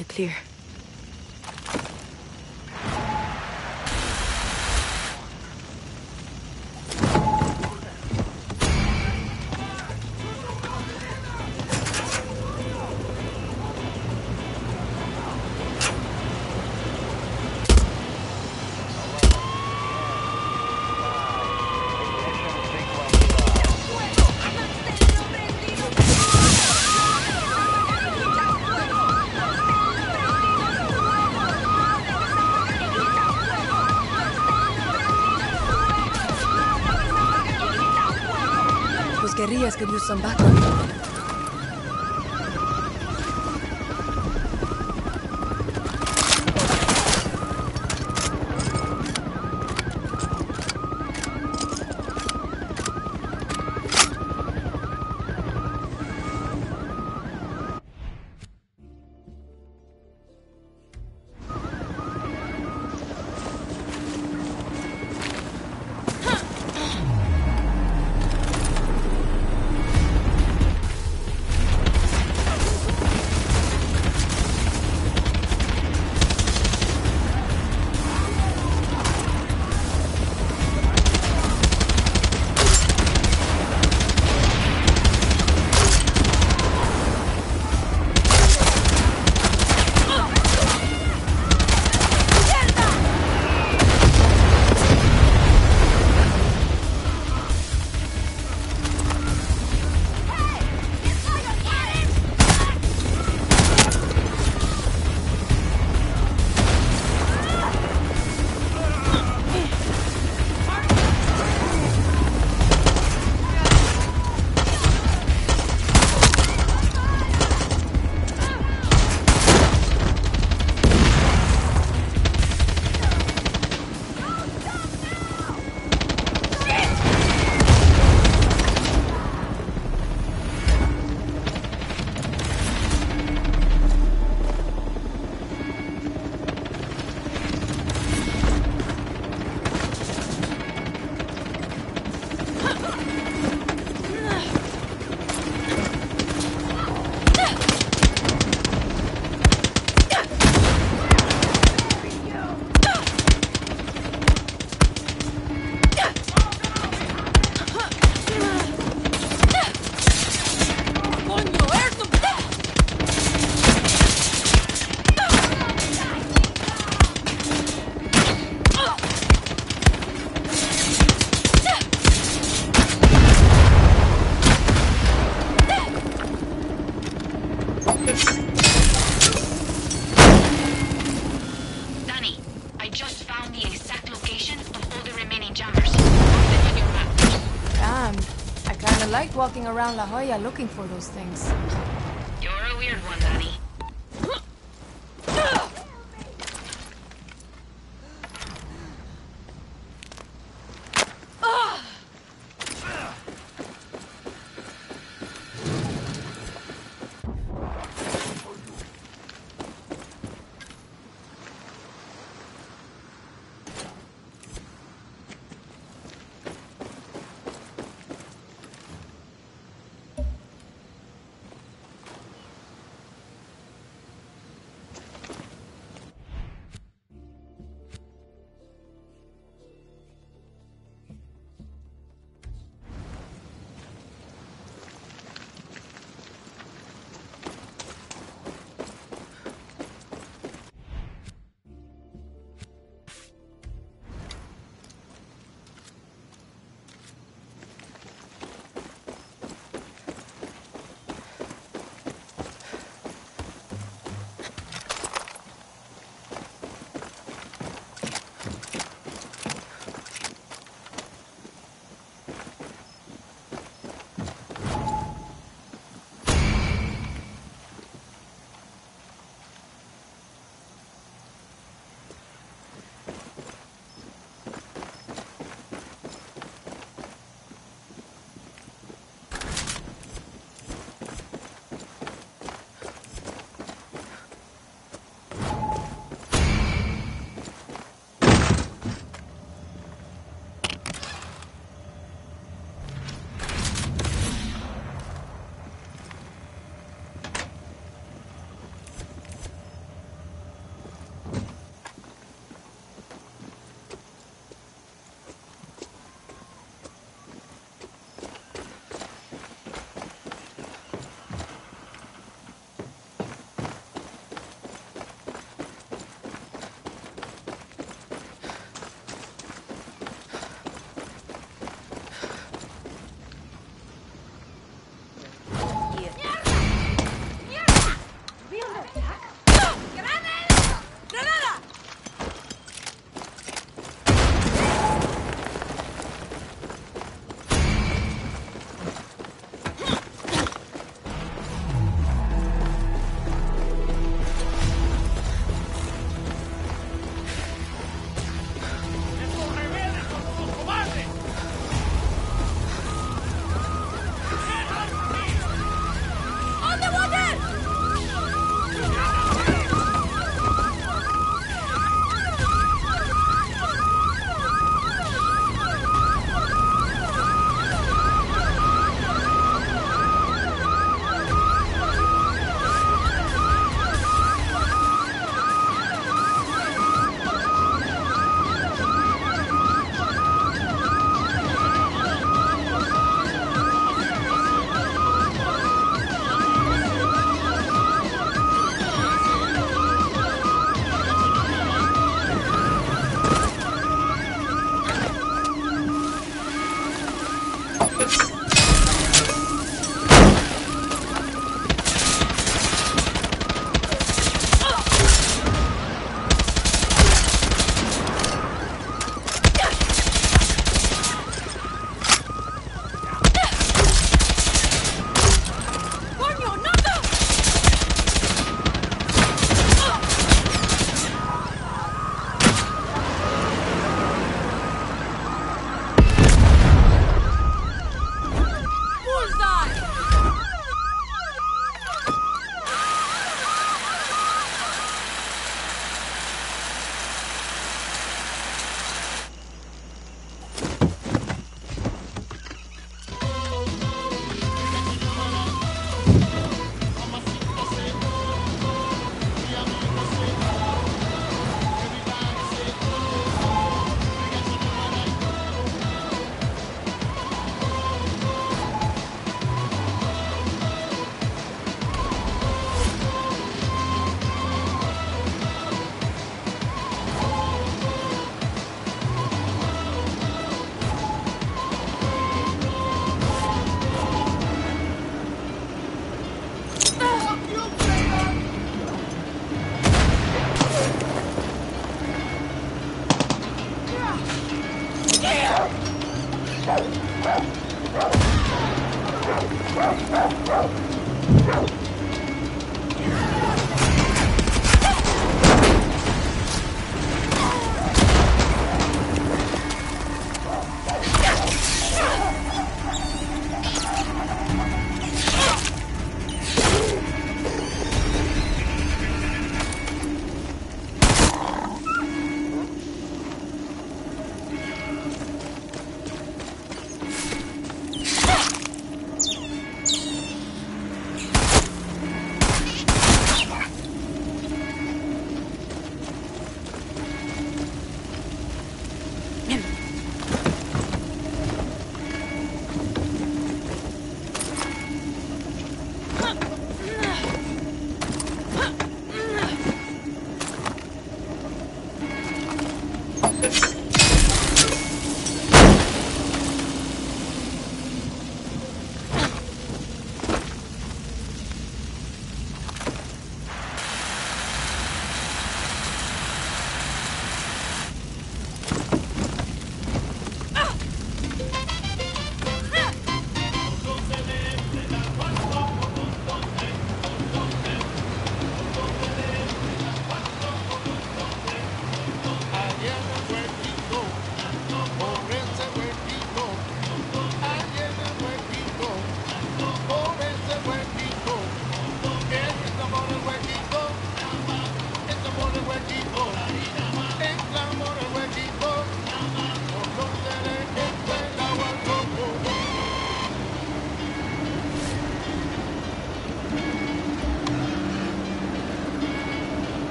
the clear. you some backup. walking around La Jolla looking for those things.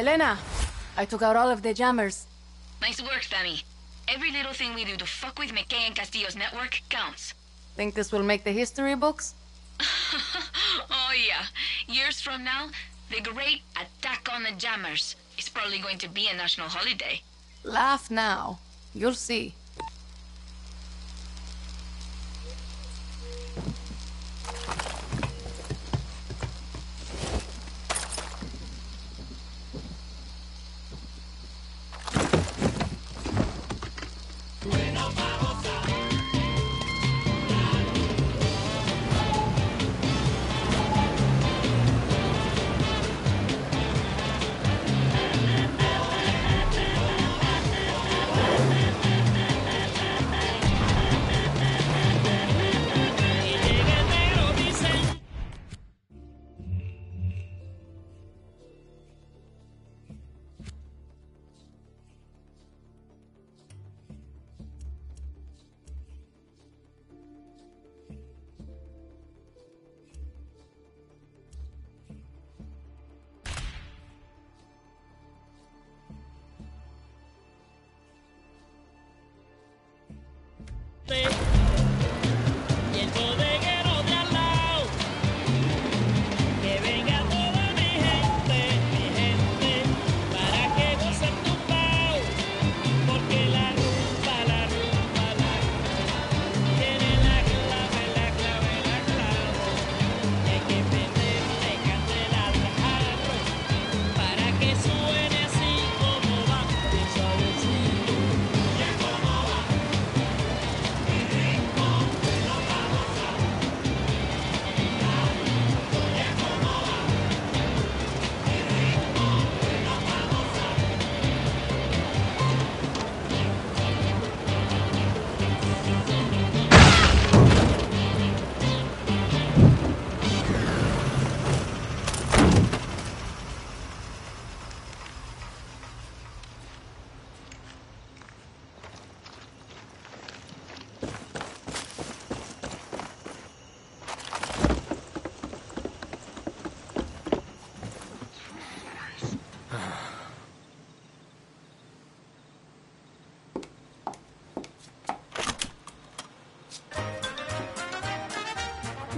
Yelena, I took out all of the jammers. Nice work, Dani. Every little thing we do to fuck with McKay and Castillo's network counts. Think this will make the history books? oh yeah. Years from now, the great attack on the jammers is probably going to be a national holiday. Laugh now. You'll see.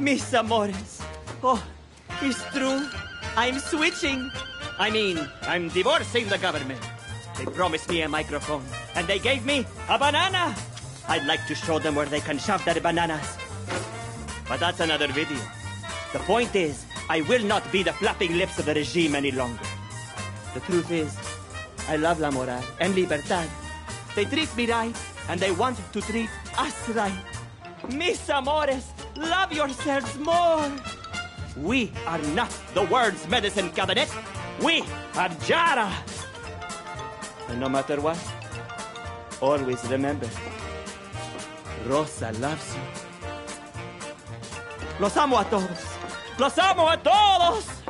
Mis amores. Oh, it's true. I'm switching. I mean, I'm divorcing the government. They promised me a microphone, and they gave me a banana. I'd like to show them where they can shove their bananas. But that's another video. The point is, I will not be the flapping lips of the regime any longer. The truth is, I love La Moral and Libertad. They treat me right, and they want to treat us right. Mis amores, love yourselves more. We are not the world's medicine cabinet. We are Yara. And no matter what, always remember, Rosa loves you. Los amo a todos. Los amo a todos.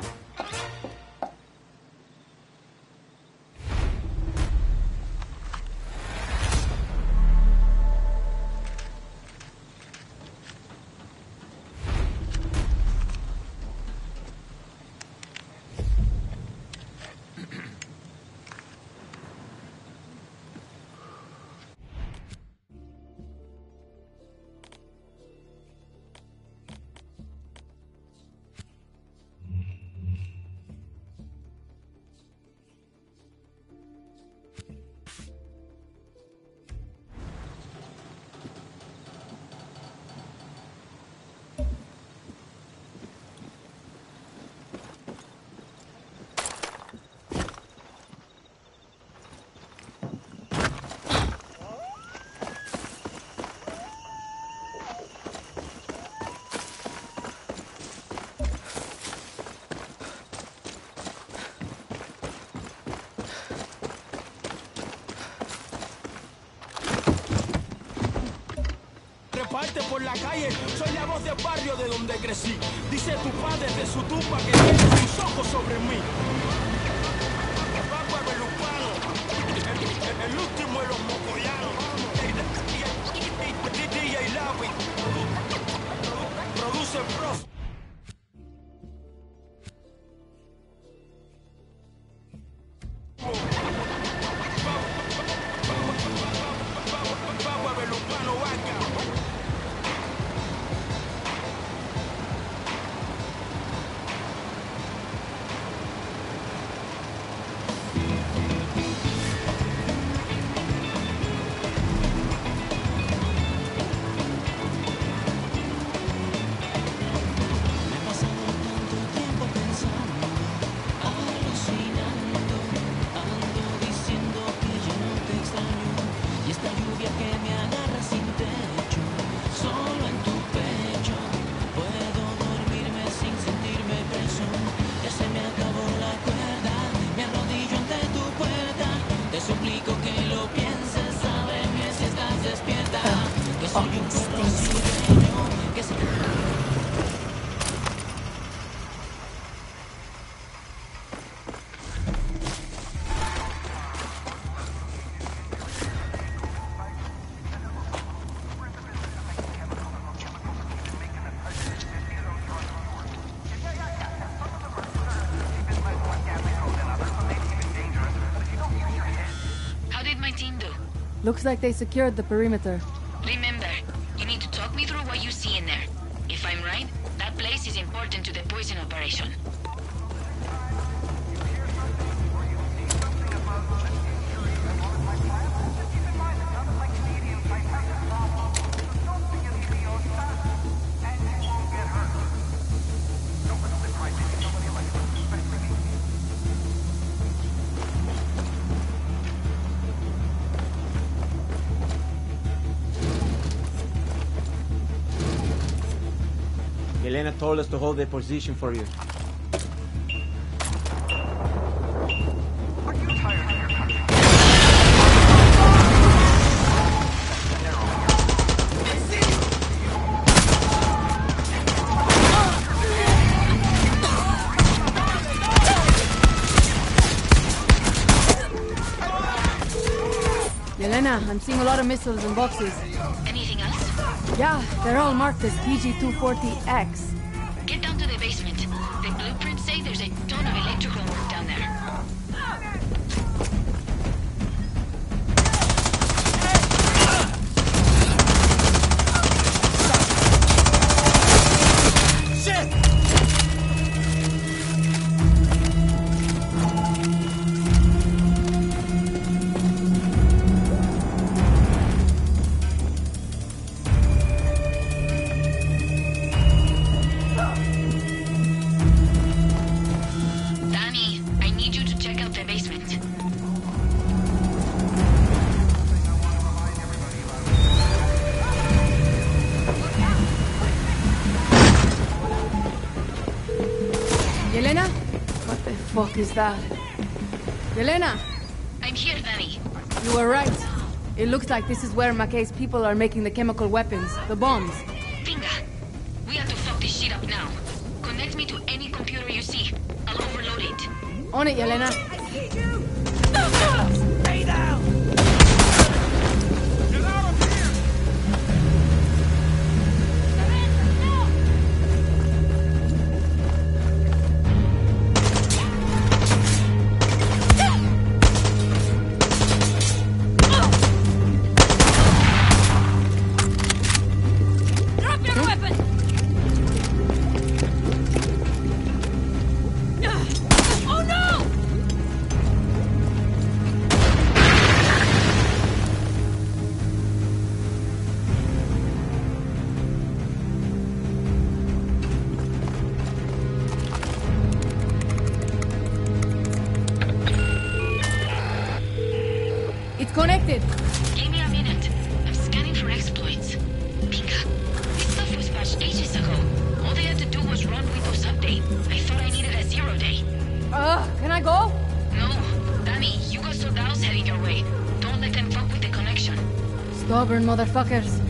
Barrio de donde crecí. Dice tu padre de su tumba que tiene sus ojos sobre mí. Looks like they secured the perimeter. Yelena told us to hold the position for you. Yelena, I'm seeing a lot of missiles and boxes. Anything else? Yeah, they're all marked as PG-240X. Is that? Yelena, I'm here, Dani. you were right. It looks like this is where McKay's people are making the chemical weapons, the bombs. Finga, we have to fuck this shit up now. Connect me to any computer you see. I'll overload it. On it, Yelena. Motherfuckers.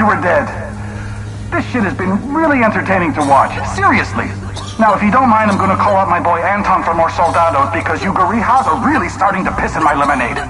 You were dead. This shit has been really entertaining to watch. Seriously. Now, if you don't mind, I'm gonna call out my boy Anton for more soldados because you Garijas are really starting to piss in my lemonade.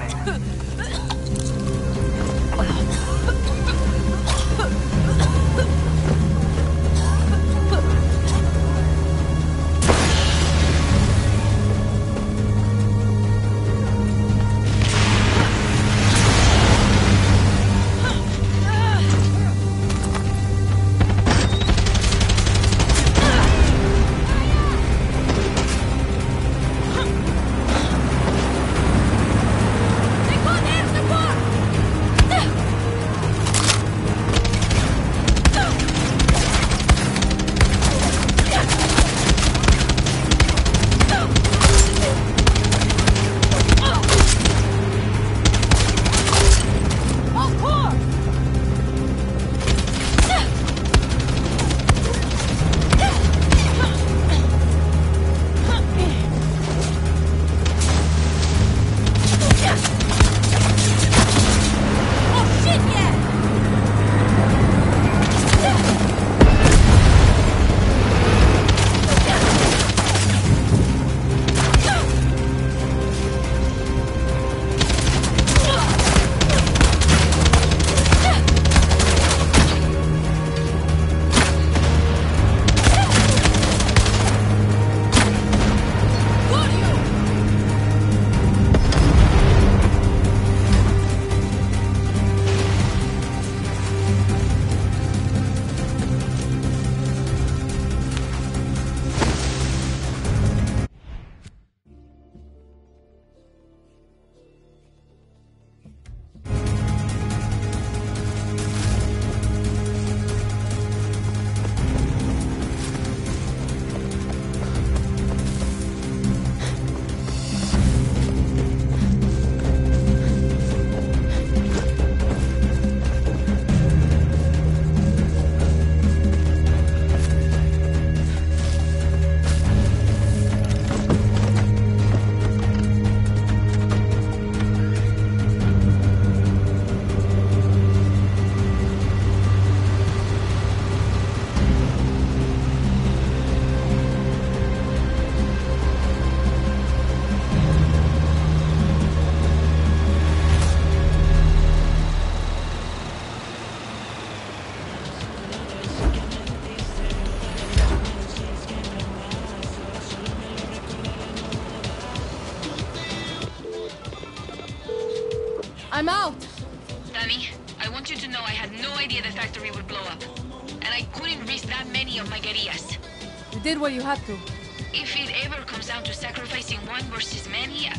Did what you had to. If it ever comes down to sacrificing one versus many,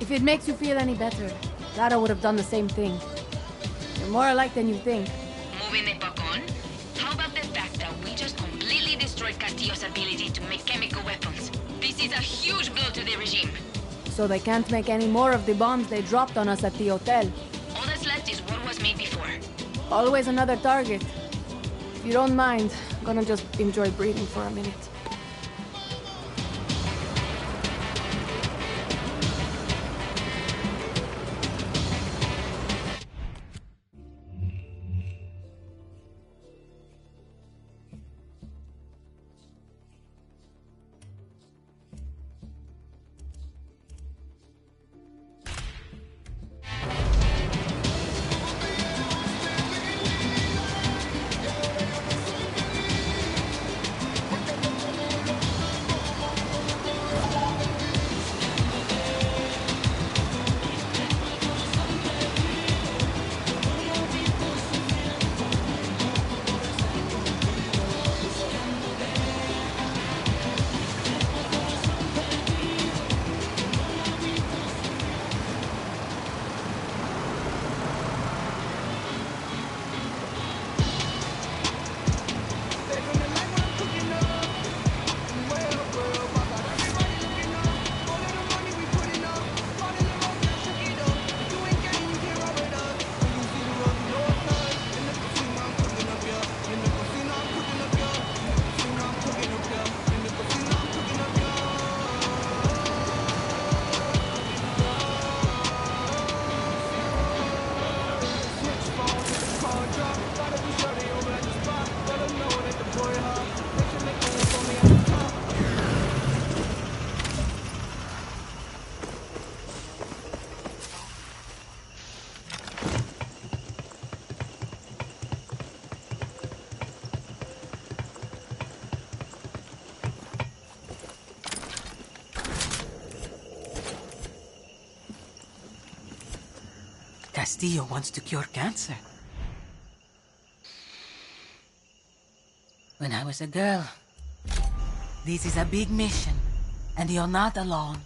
If it makes you feel any better, Clara would have done the same thing. You're more alike than you think. moving it back on. How about the fact that we just completely destroyed Castillo's ability to make chemical weapons? This is a huge blow to the regime. So they can't make any more of the bombs they dropped on us at the hotel. All that's left is what was made before. Always another target. If you don't mind, I'm gonna just enjoy breathing for a minute. Castillo wants to cure cancer. When I was a girl, this is a big mission, and you're not alone.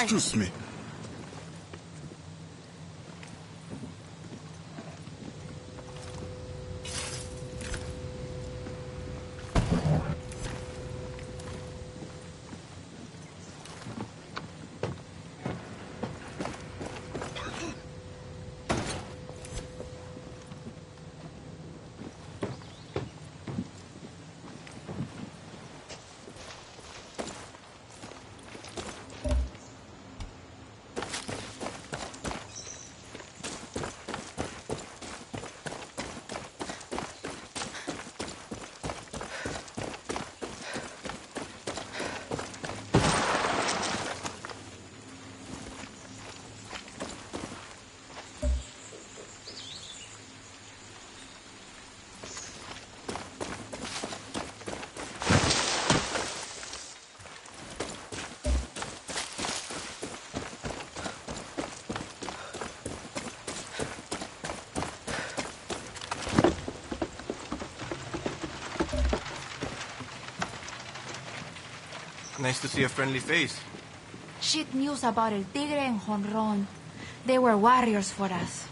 Excuse me. Nice to see a friendly face. Shit news about El Tigre and Honron. They were warriors for us.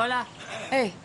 Hola. Hey.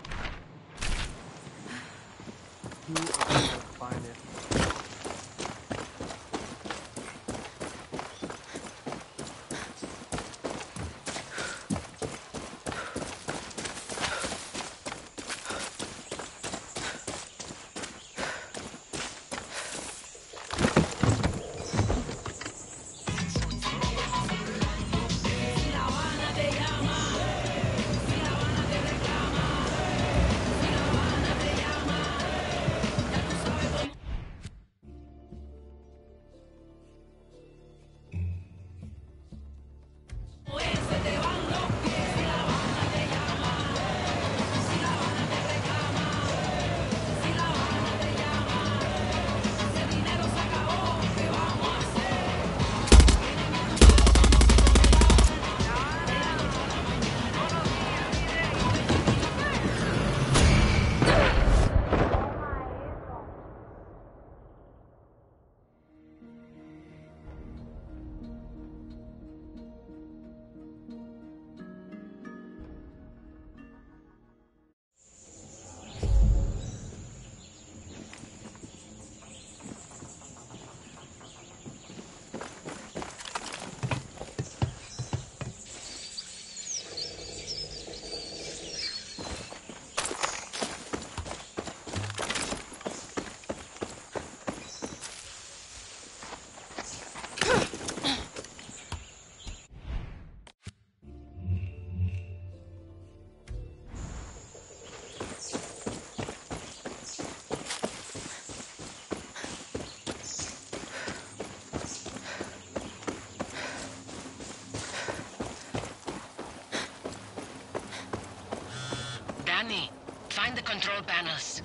Control panels.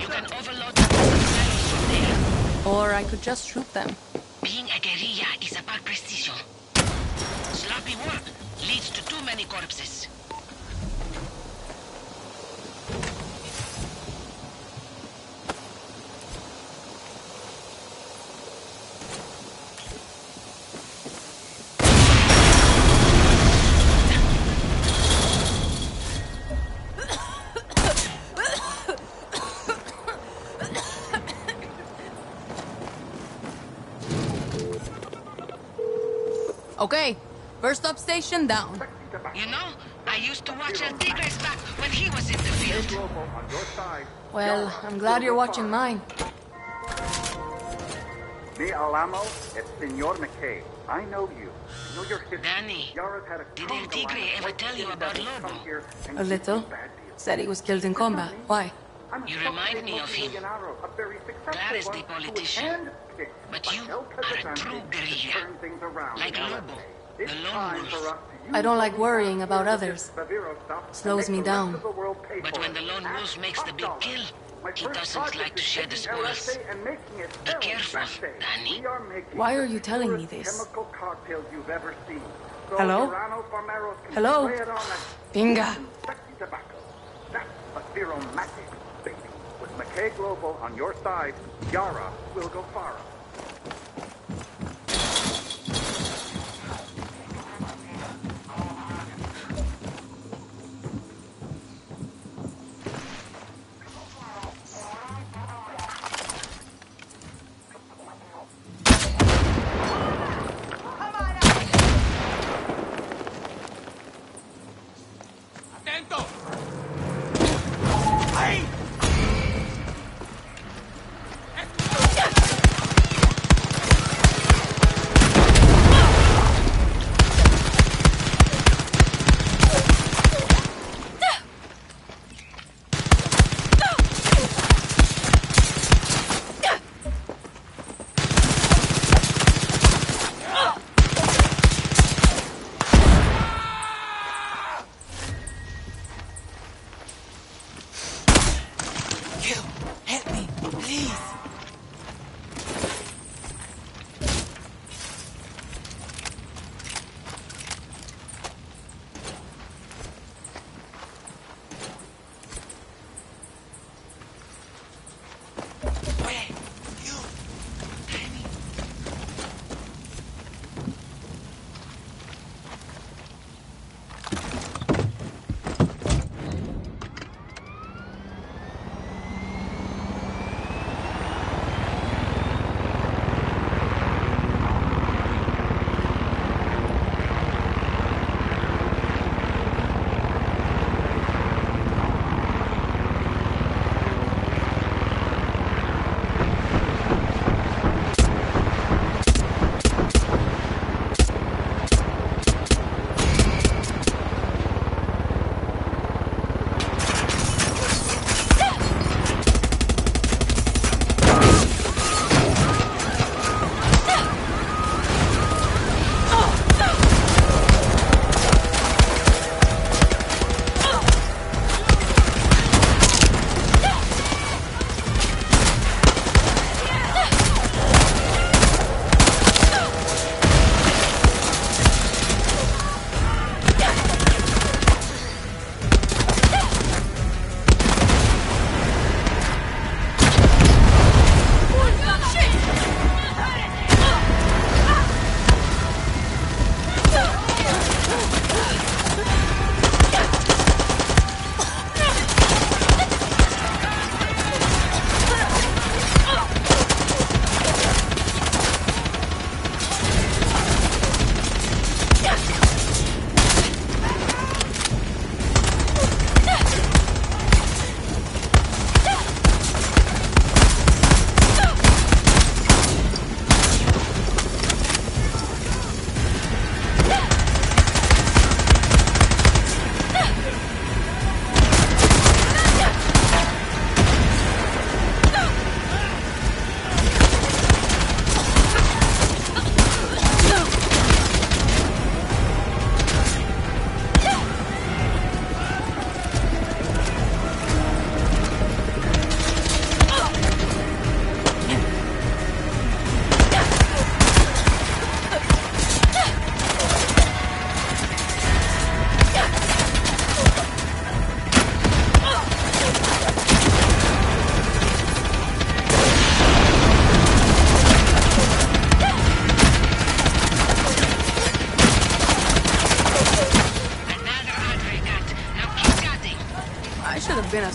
You can overload them with missiles from there. Or I could just shoot them. Being a guerrilla is about precision. Sloppy work leads to too many corpses. Okay. First up station down. You know, I used to watch El Tigres back when he was in the field. Well, I'm glad you're watching mine. Me Alamo, it's Senor McKay. I know you. I know your history. Dani, Yara's had a did El Tigre ever tell you about Lobo? A little. Said he was killed in combat. Why? You remind me of him. Clara's the politician. But you are a true guerrilla. Like Lobo, the lone wolf. I don't like worrying about others. Slows me down. But when the lone wolf makes the big kill, he doesn't like to share the spoils. Be careful, Dani. Why are you telling me this? Chemical cocktails you've ever seen. So Hello? Verano Farmeros can Hello? spray it on that tobacco. That's a Viromatic, baby. With McKay Global on your side, Yara will go far.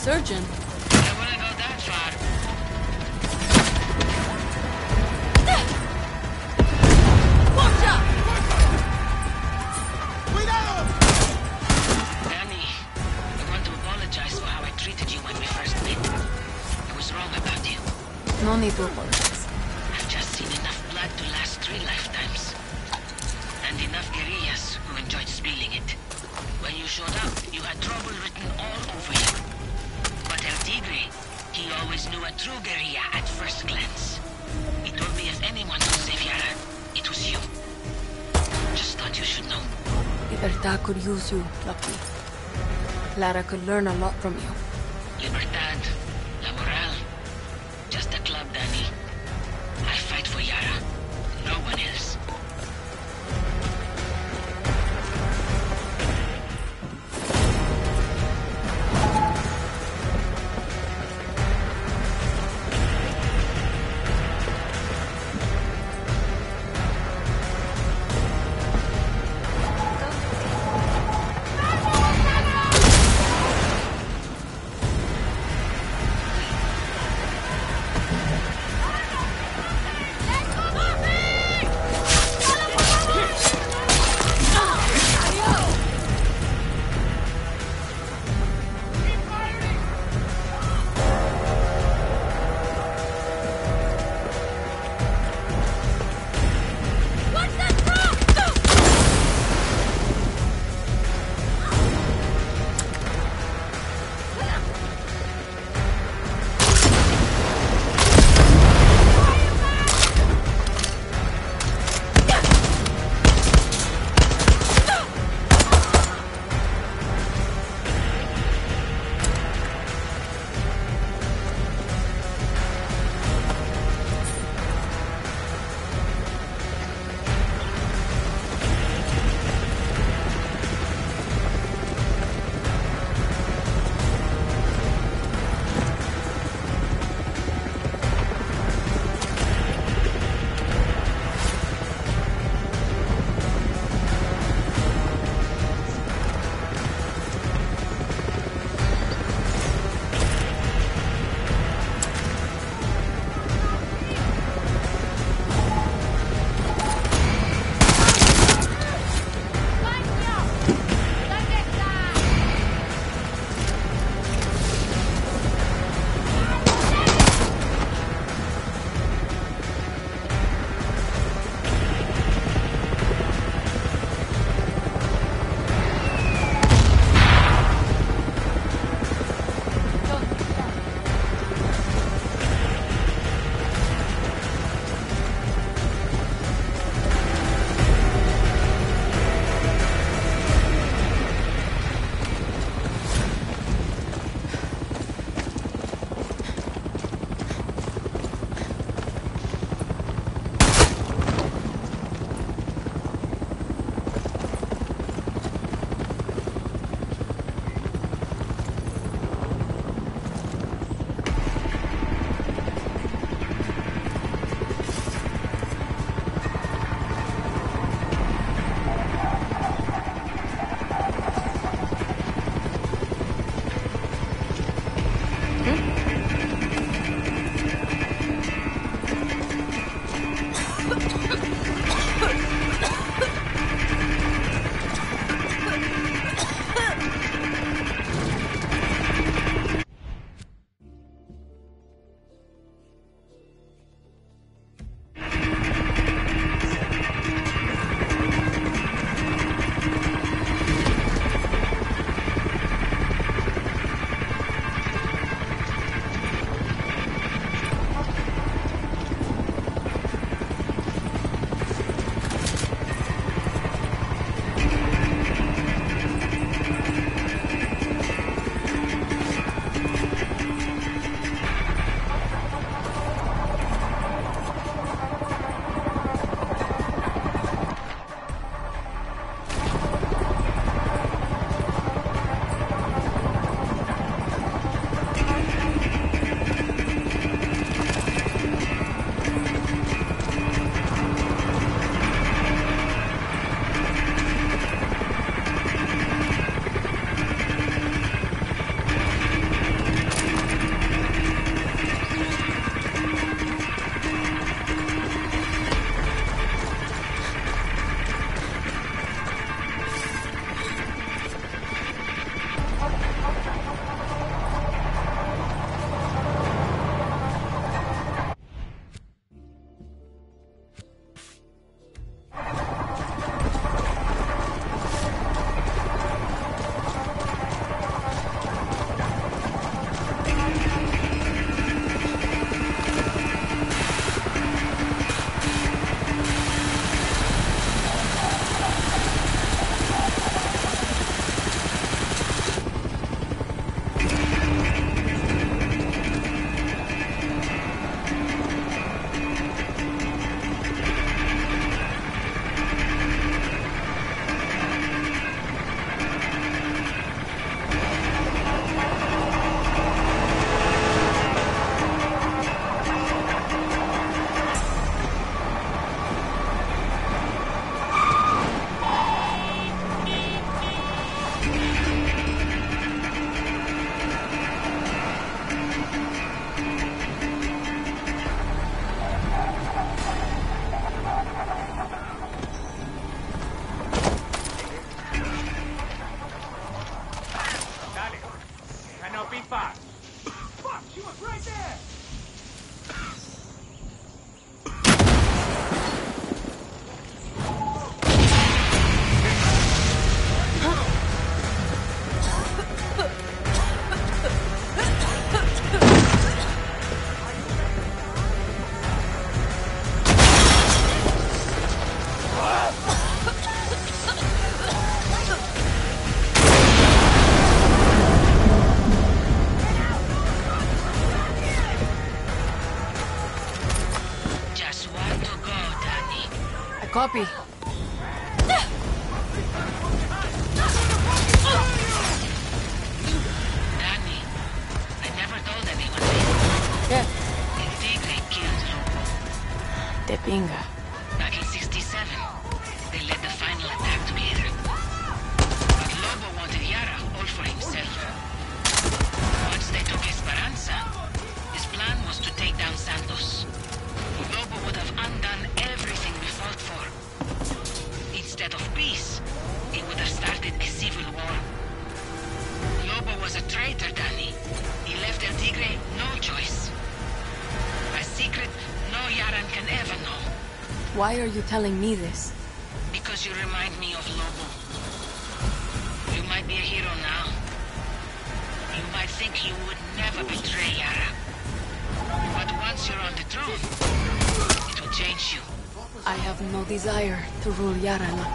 Surgeon. Clara could learn a lot from you. Why are you telling me this? Because you remind me of Lobo. You might be a hero now. You might think you would never betray Yara. But once you're on the throne, it will change you. I have no desire to rule Yara now.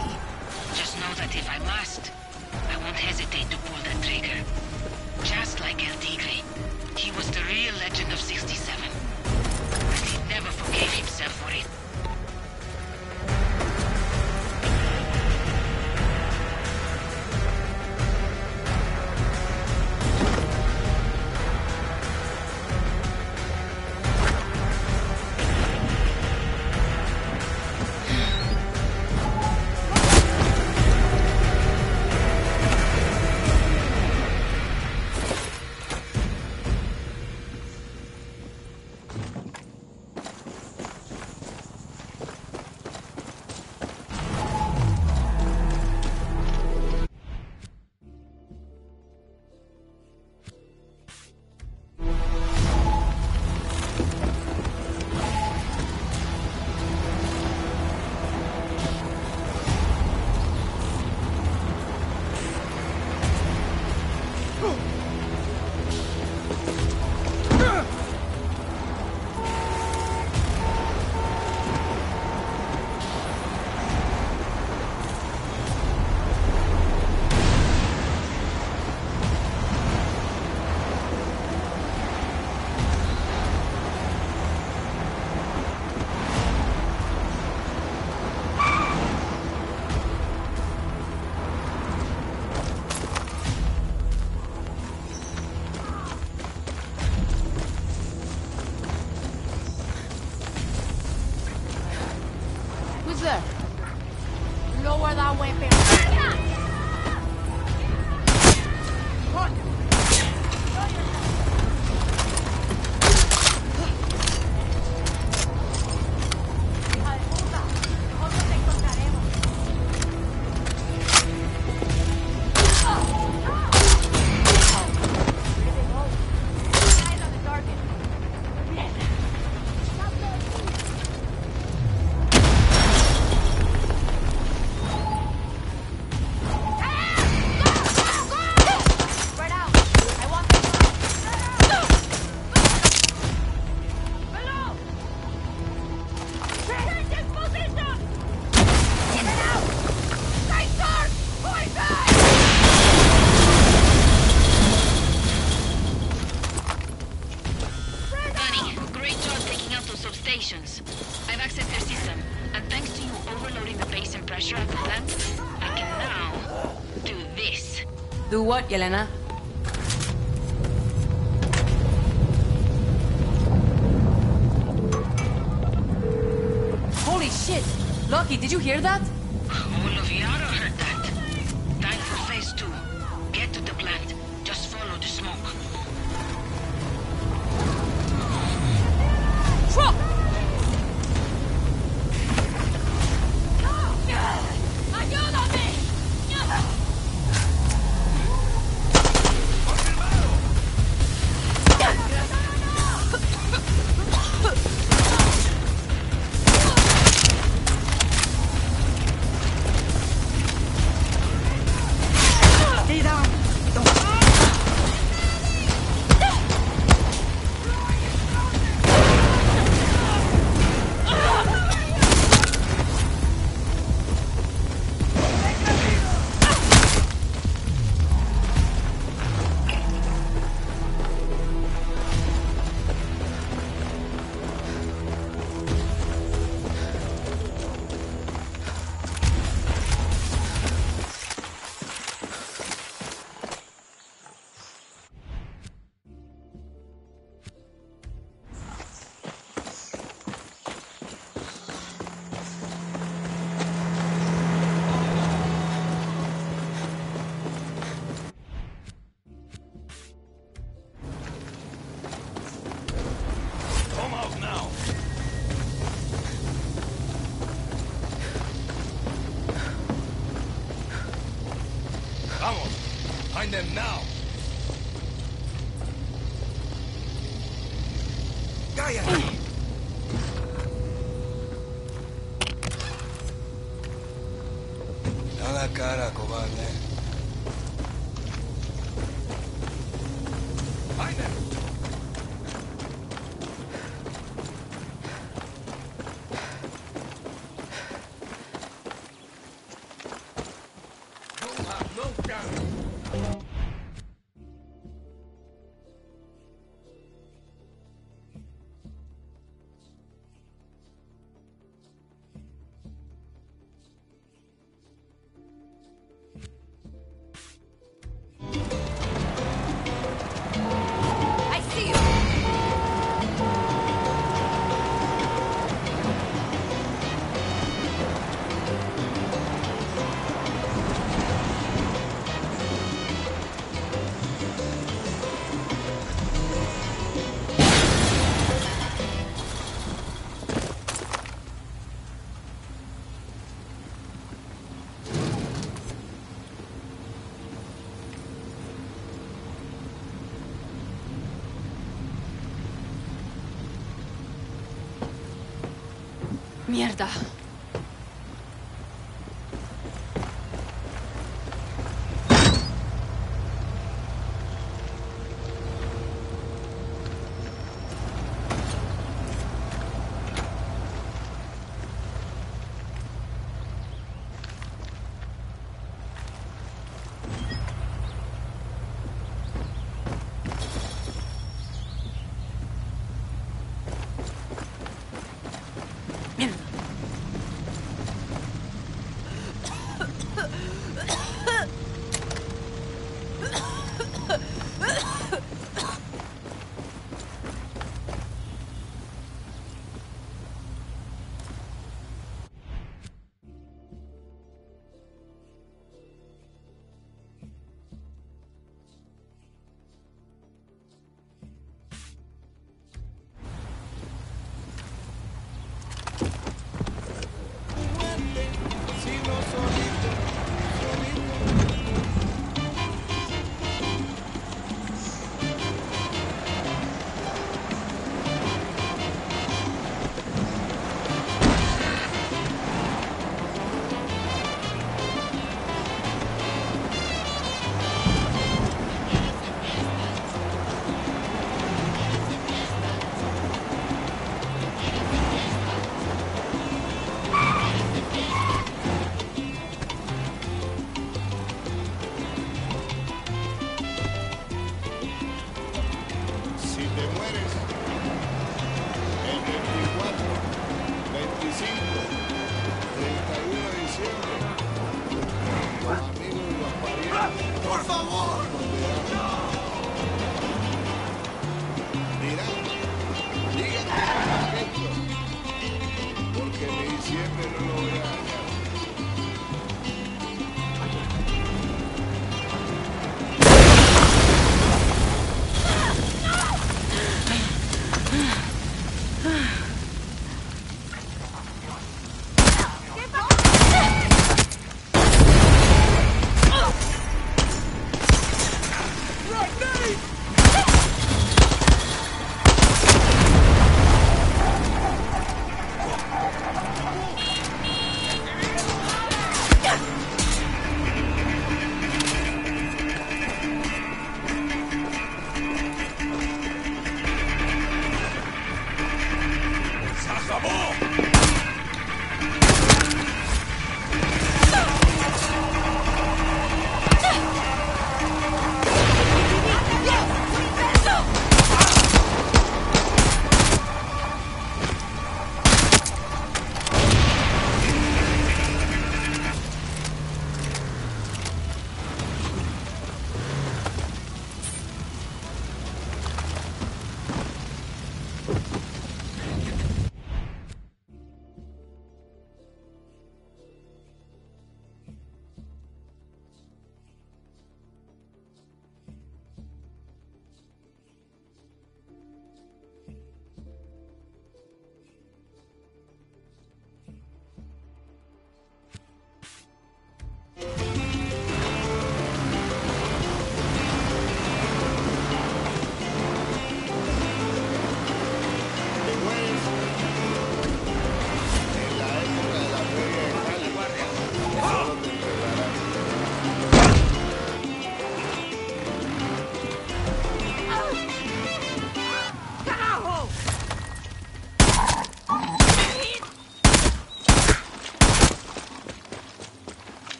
Do what, Yelena? Holy shit! Lucky, did you hear that? Mierda.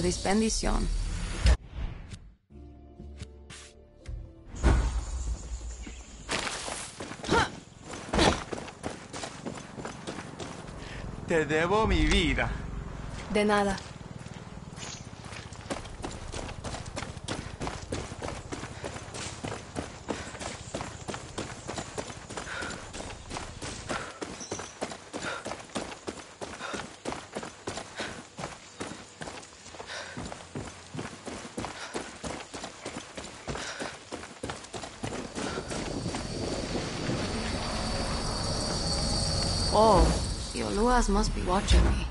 Rodríguez Bendición. Te debo mi vida. De nada. guys must be watching me.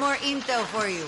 more intel for you.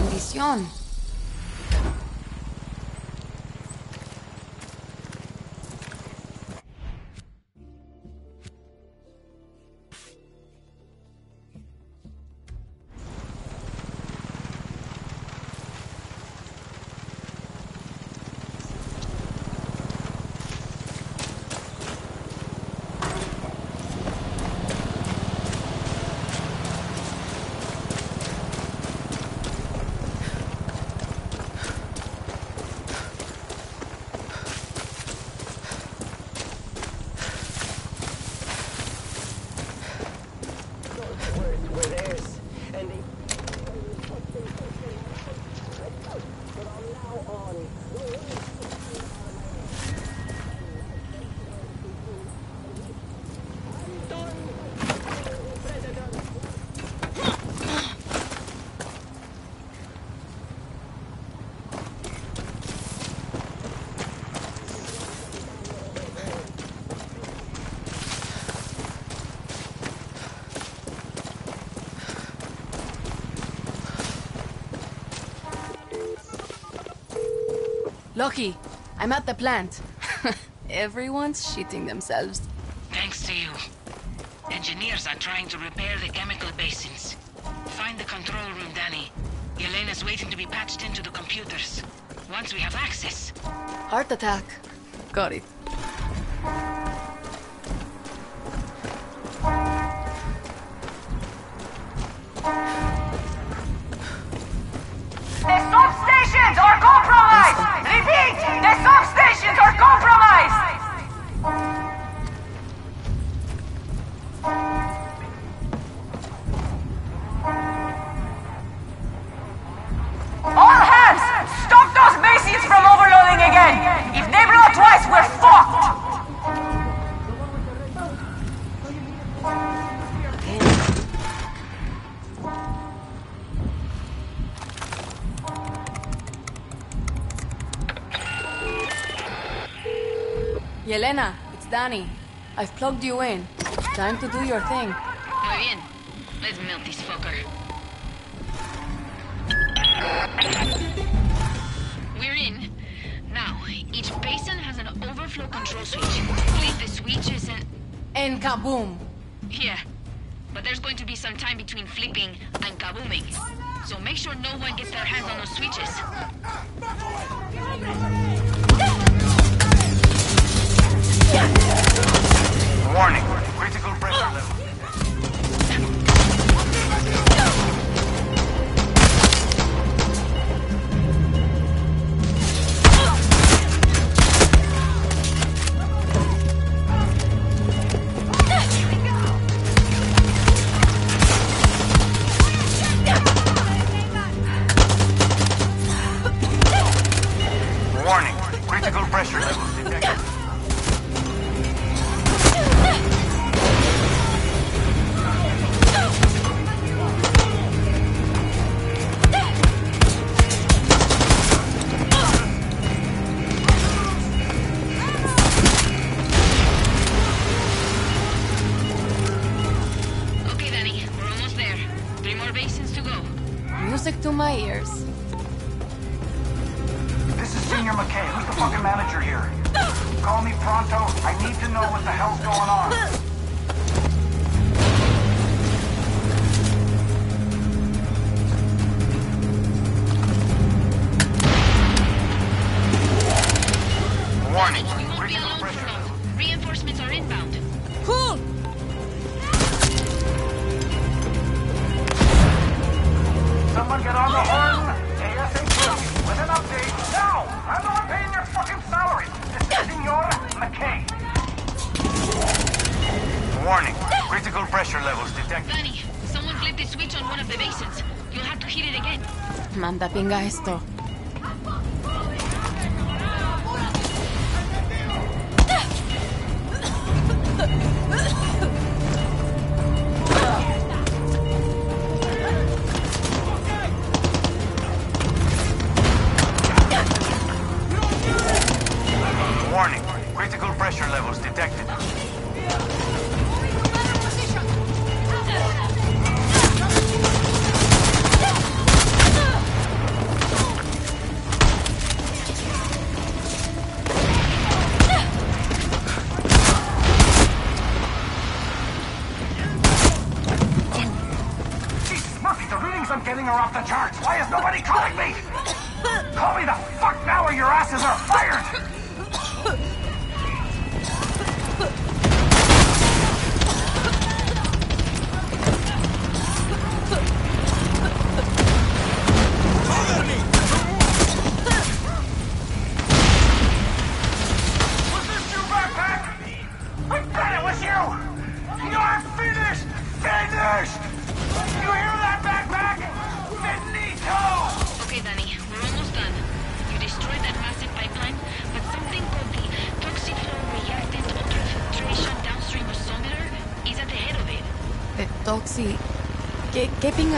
Bendición. Loki, I'm at the plant. Everyone's shitting themselves. Thanks to you. Engineers are trying to repair the chemical basins. Find the control room, Dani. Yelena's waiting to be patched into the computers. Once we have access. Heart attack. Got it. Dani. I've plugged you in. Time to do your thing. Muy bien. Let's melt this fucker. We're in. Now, each basin has an overflow control switch. Flip the switches and... And kaboom! Critical pressure levels detected. Dani, someone flipped the switch on one of the basins. You'll have to hit it again. Manda pinga esto.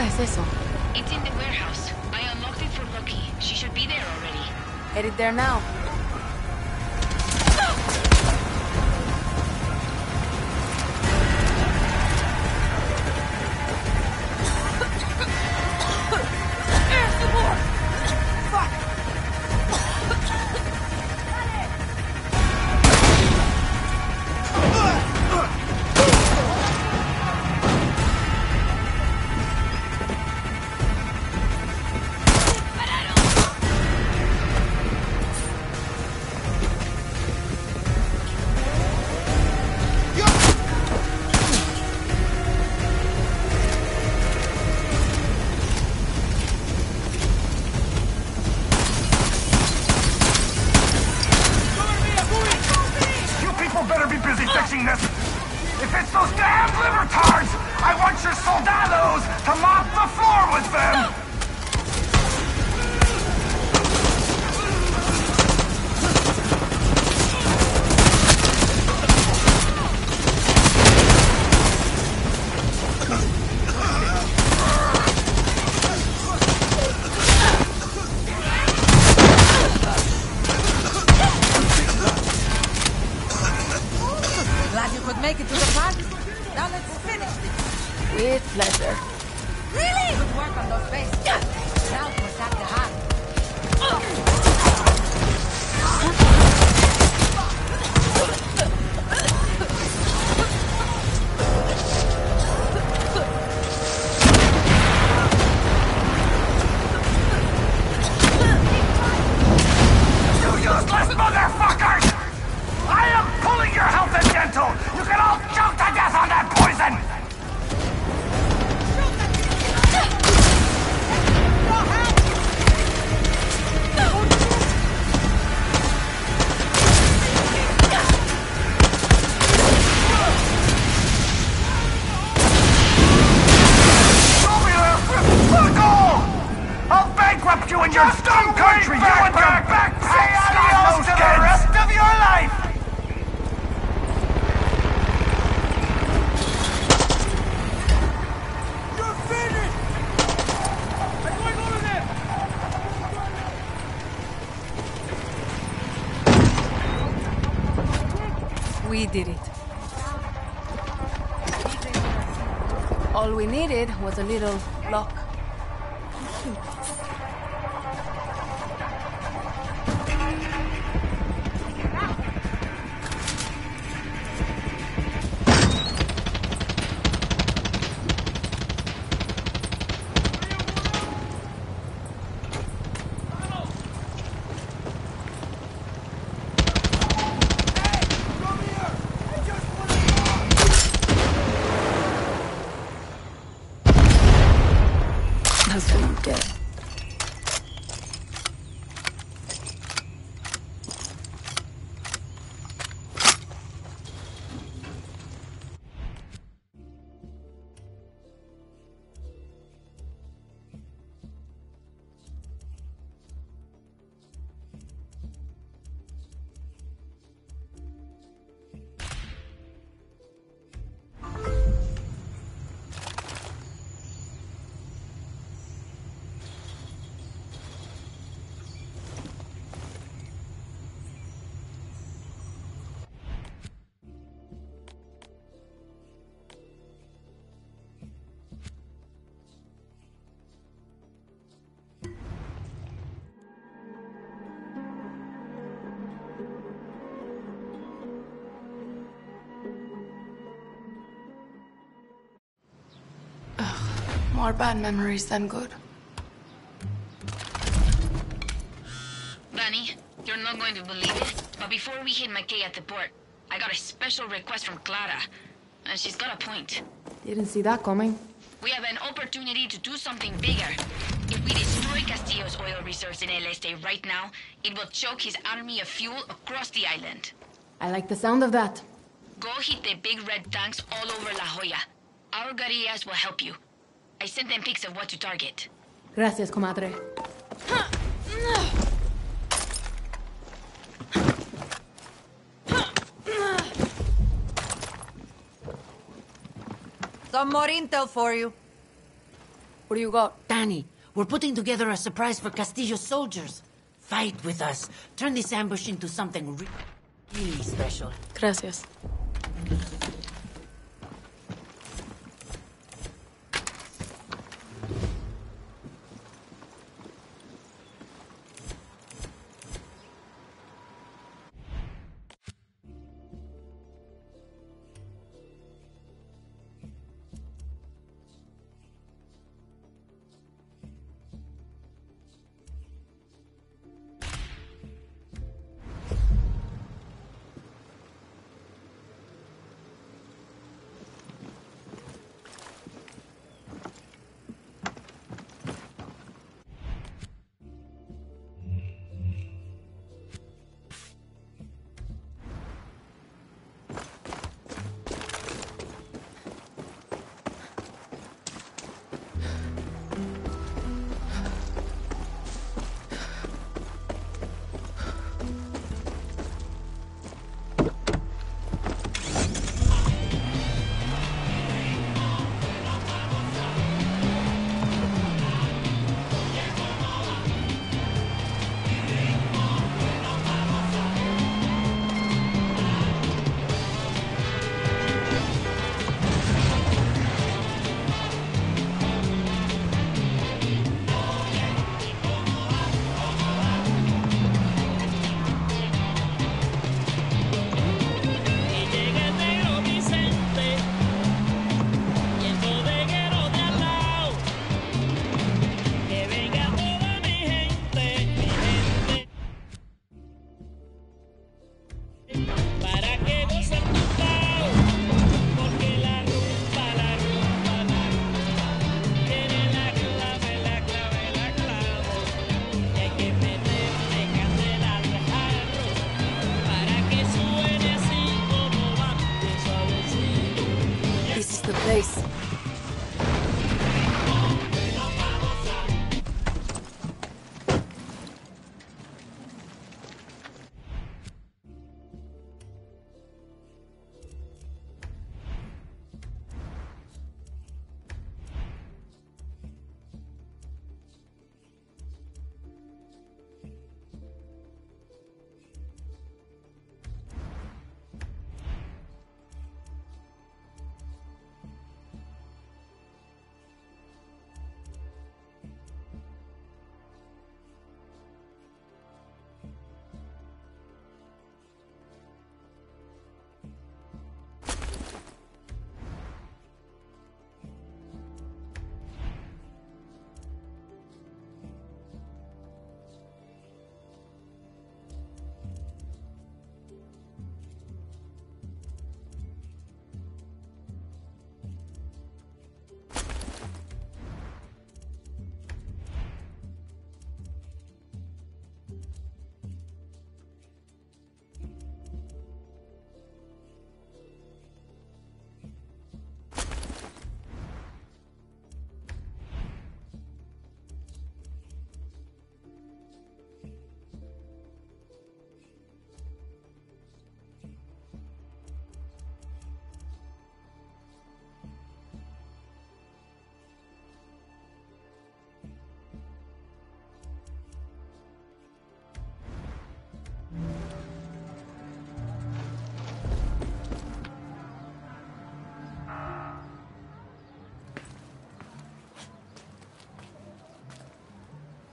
es eso? It's in the warehouse. I unlocked it for Lucky. She should be there already. Headed there now. All we needed was a little More bad memories than good. Bunny, you're not going to believe it, but before we hit McKay at the port, I got a special request from Clara. And she's got a point. Didn't see that coming. We have an opportunity to do something bigger. If we destroy Castillo's oil reserves in El Este right now, it will choke his army of fuel across the island. I like the sound of that. Go hit the big red tanks all over La Jolla. Our guerrillas will help you. I sent them pics of what to target. Gracias, comadre. Some more intel for you. What do you got? Dani, we're putting together a surprise for Castillo's soldiers. Fight with us. Turn this ambush into something re- really special. Gracias.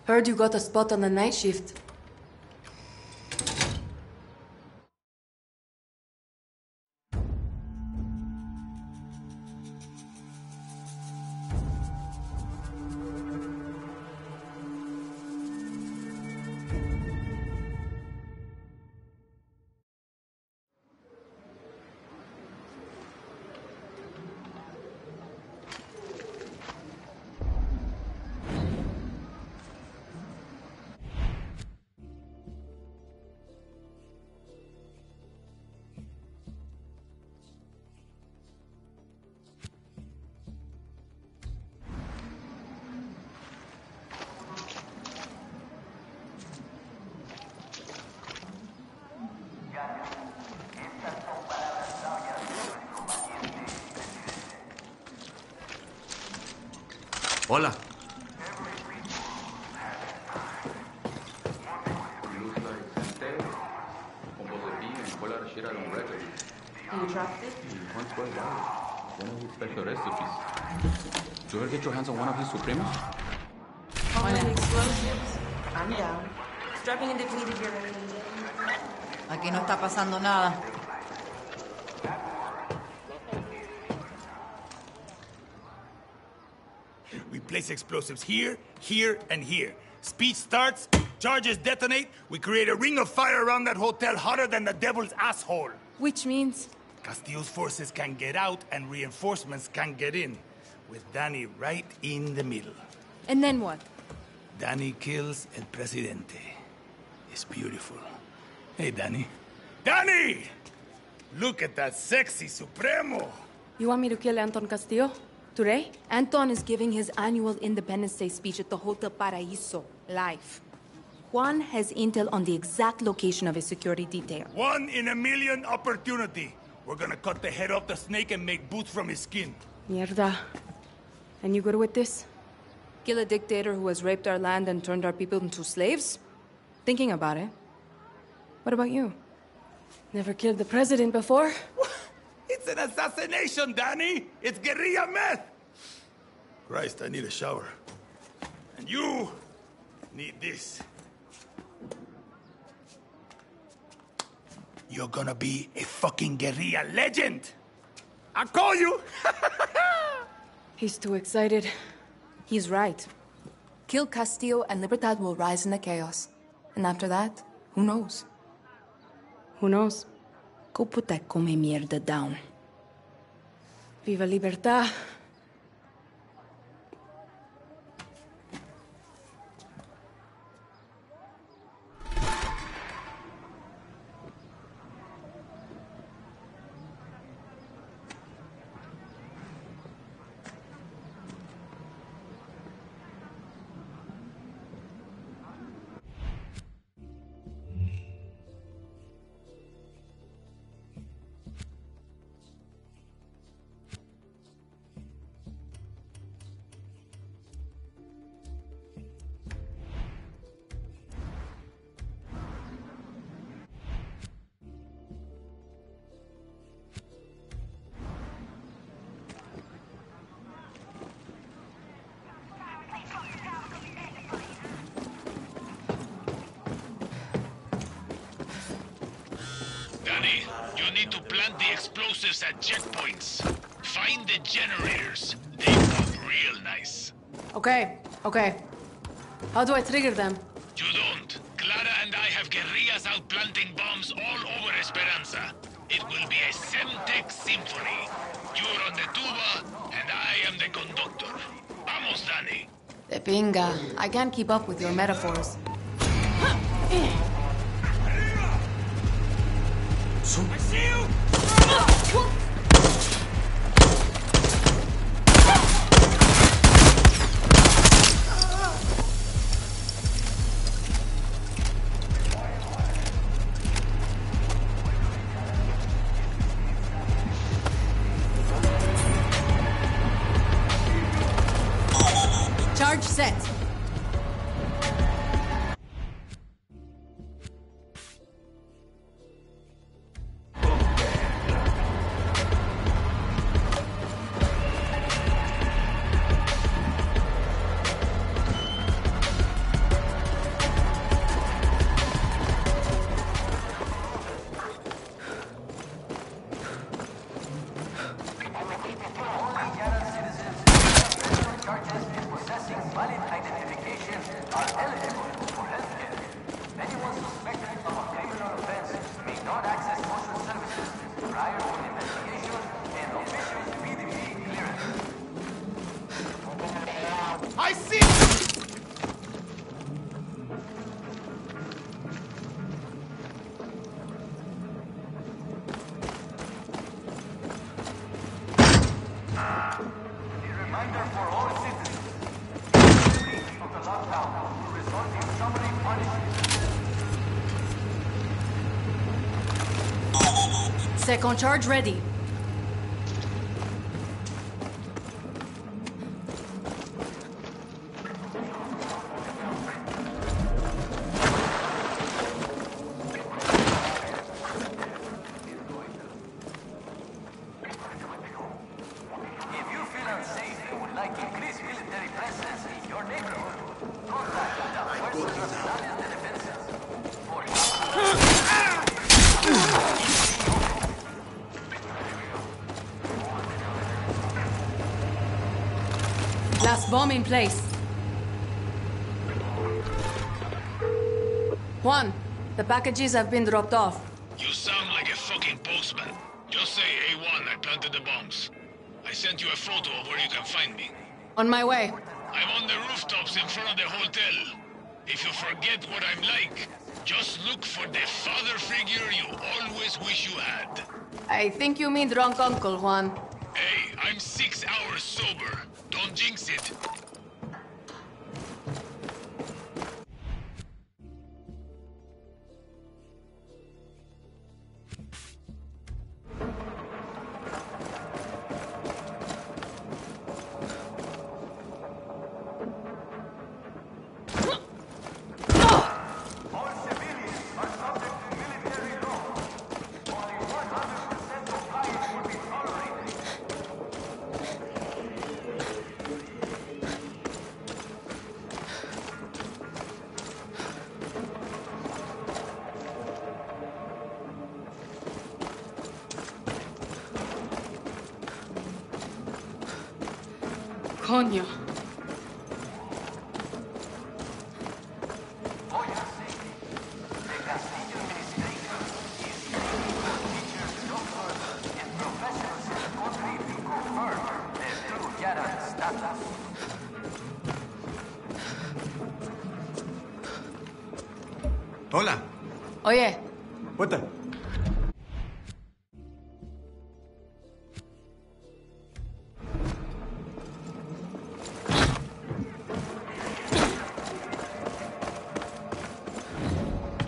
Heard you got a spot on the night shift. Recipes. You ever get your hands on one of his supremos? Homeland explosives? I'm down. Strapping and depleted your Aquí no está pasando nada. We place explosives here, here, and here. Speech starts, charges detonate, we create a ring of fire around that hotel hotter than the devil's asshole. Which means? Castillo's forces can get out and reinforcements can get in, with Dani right in the middle. And then what? Dani kills El Presidente. It's beautiful. Hey, Dani. Dani! Look at that sexy Supremo! You want me to kill Anton Castillo? Today? Anton is giving his annual Independence Day speech at the Hotel Paraíso, live. Juan has intel on the exact location of his security detail. One in a million opportunity. We're gonna cut the head off the snake and make boots from his skin. Mierda. And you good with this? Kill a dictator who has raped our land and turned our people into slaves? Thinking about it. What about you? Never killed the president before? It's an assassination, Dani! It's guerrilla meth! Christ, I need a shower. And you need this. You're gonna be a fucking guerrilla legend! I call you! He's too excited. He's right. Kill Castillo and Libertad will rise in the chaos. And after that, who knows? Who knows? Go put that come mierda down. Viva Libertad. Dani, you need to plant the explosives at checkpoints. Find the generators. They look real nice. Okay, okay. How do I trigger them? You don't. Clara and I have guerrillas out planting bombs all over Esperanza. It will be a Semtex symphony. You're on the tuba, and I am the conductor. Vamos, Dani. De pinga. I can't keep up with your metaphors. Punishment. Second charge ready. place. Juan, the packages have been dropped off. You sound like a fucking postman. Just say A1 I planted the bombs. I sent you a photo of where you can find me. On my way. I'm on the rooftops in front of the hotel. If you forget what I'm like, just look for the father figure you always wish you had. I think you mean drunk uncle, Juan. Coño.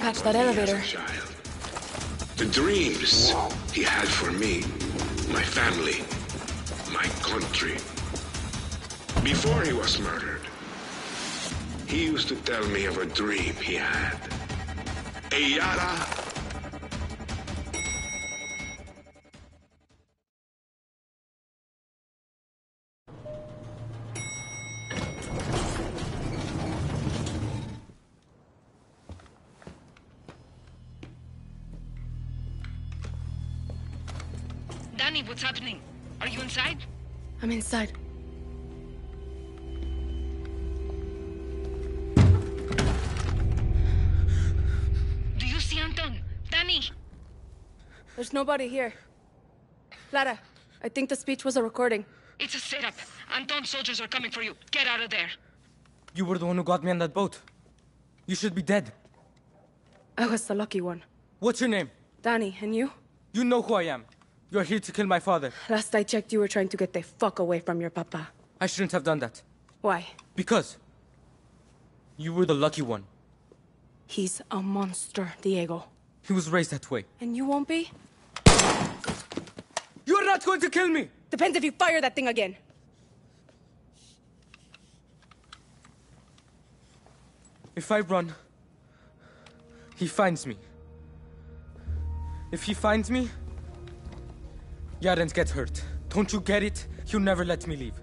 Catch that elevator. The dreams he had for me, my family, my country. Before he was murdered, he used to tell me of a dream he had. A Yara There's nobody here. Clara, I think the speech was a recording. It's a setup. Anton's soldiers are coming for you. Get out of there. You were the one who got me on that boat. You should be dead. I was the lucky one. What's your name? Dani, and you? You know who I am. You're here to kill my father. Last I checked, you were trying to get the fuck away from your papa. I shouldn't have done that. Why? Because you were the lucky one. He's a monster, Diego. He was raised that way. And you won't be? You're not going to kill me! Depends if you fire that thing again. If I run, he finds me. If he finds me, Yarans get hurt. Don't you get it? He'll never let me leave.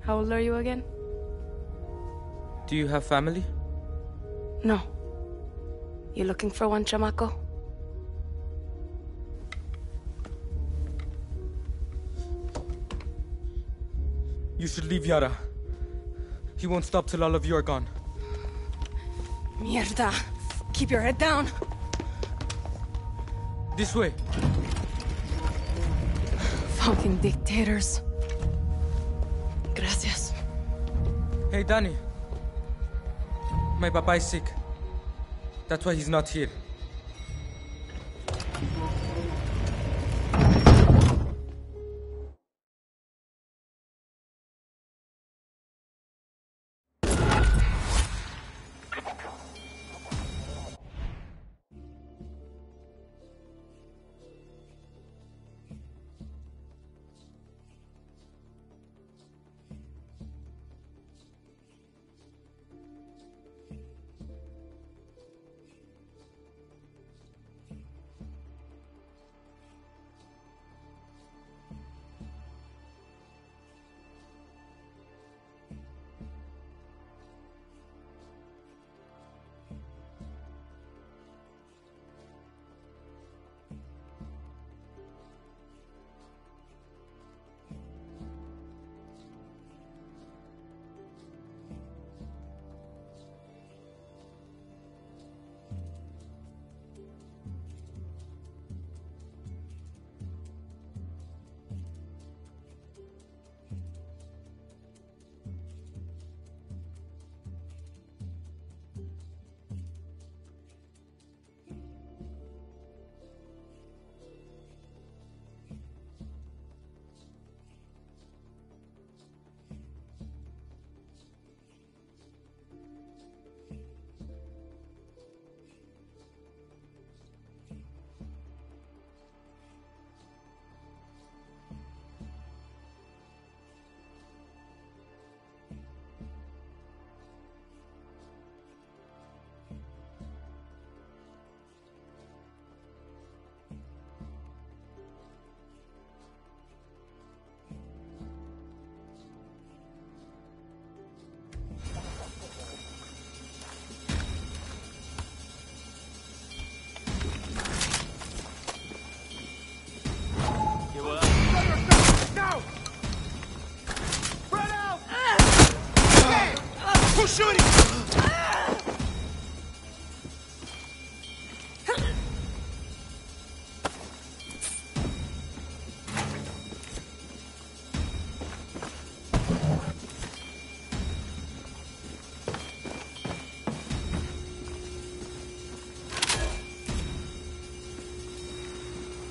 How old are you again? Do you have family? No. You looking for one, chamaco? You should leave Yara. He won't stop till all of you are gone. Mierda. Keep your head down. This way. Fucking dictators. Gracias. Hey, Dani. My papa is sick. That's why he's not here.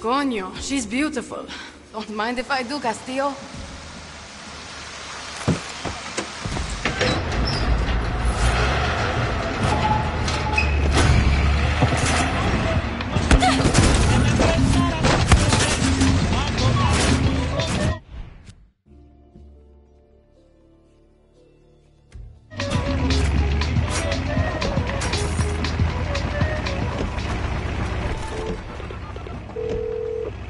Coño, she's beautiful. Don't mind if I do, Castillo.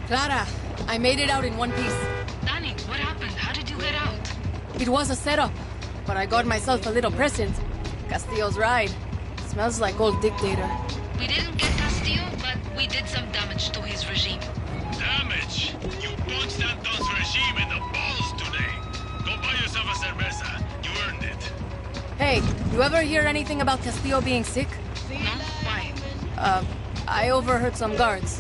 I made it out in one piece. Dani, what happened? How did you get out? It was a setup, but I got myself a little present. Castillo's ride. Smells like old dictator. We didn't get Castillo, but we did some damage to his regime. Damage! You punched Anton's regime in the balls today. Go buy yourself a cerveza. You earned it. Hey, you ever hear anything about Castillo being sick? No? Why? Uh, I overheard some guards.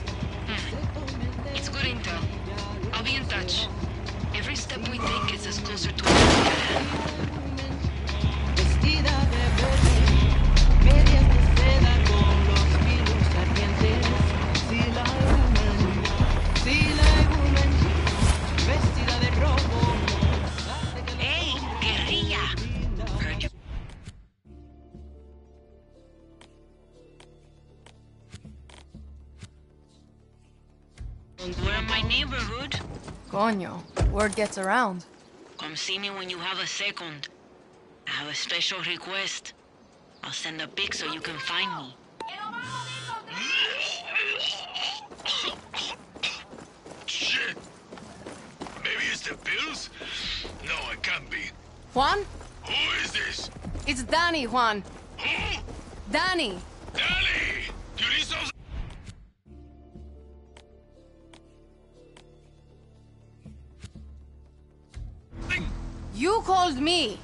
Gets around. Come see me when you have a second. I have a special request. I'll send a pic so you can find me. Shit! Maybe it's the pills? No, it can't be. Juan? Who is this? It's Dani, Juan. Who? Dani! Dani! Chorizo's... You called me!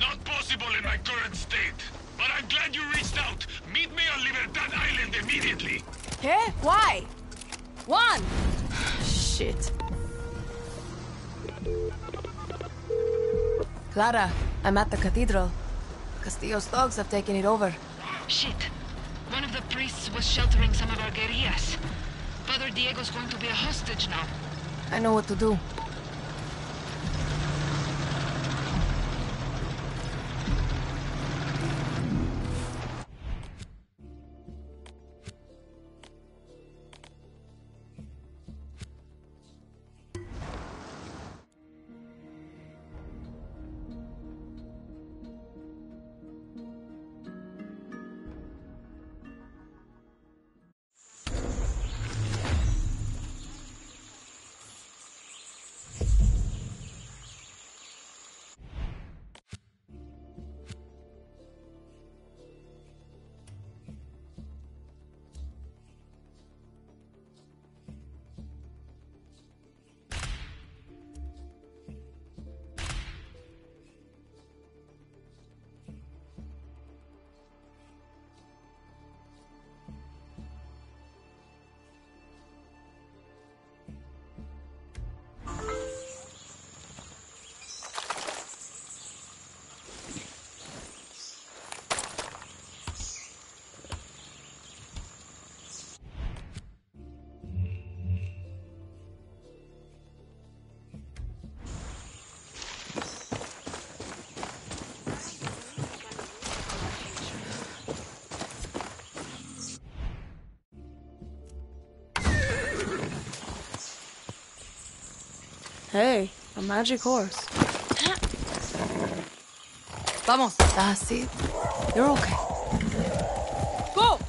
Not possible in my current state. But I'm glad you reached out. Meet me on Libertad Island immediately. Eh? Why? Juan! Shit. Clara, I'm at the cathedral. Castillo's thugs have taken it over. Shit. One of the priests was sheltering some of our guerrillas. Father Diego's going to be a hostage now. I know what to do. Hey, a magic horse. Vamos. Ah, That's it. You're okay. Go!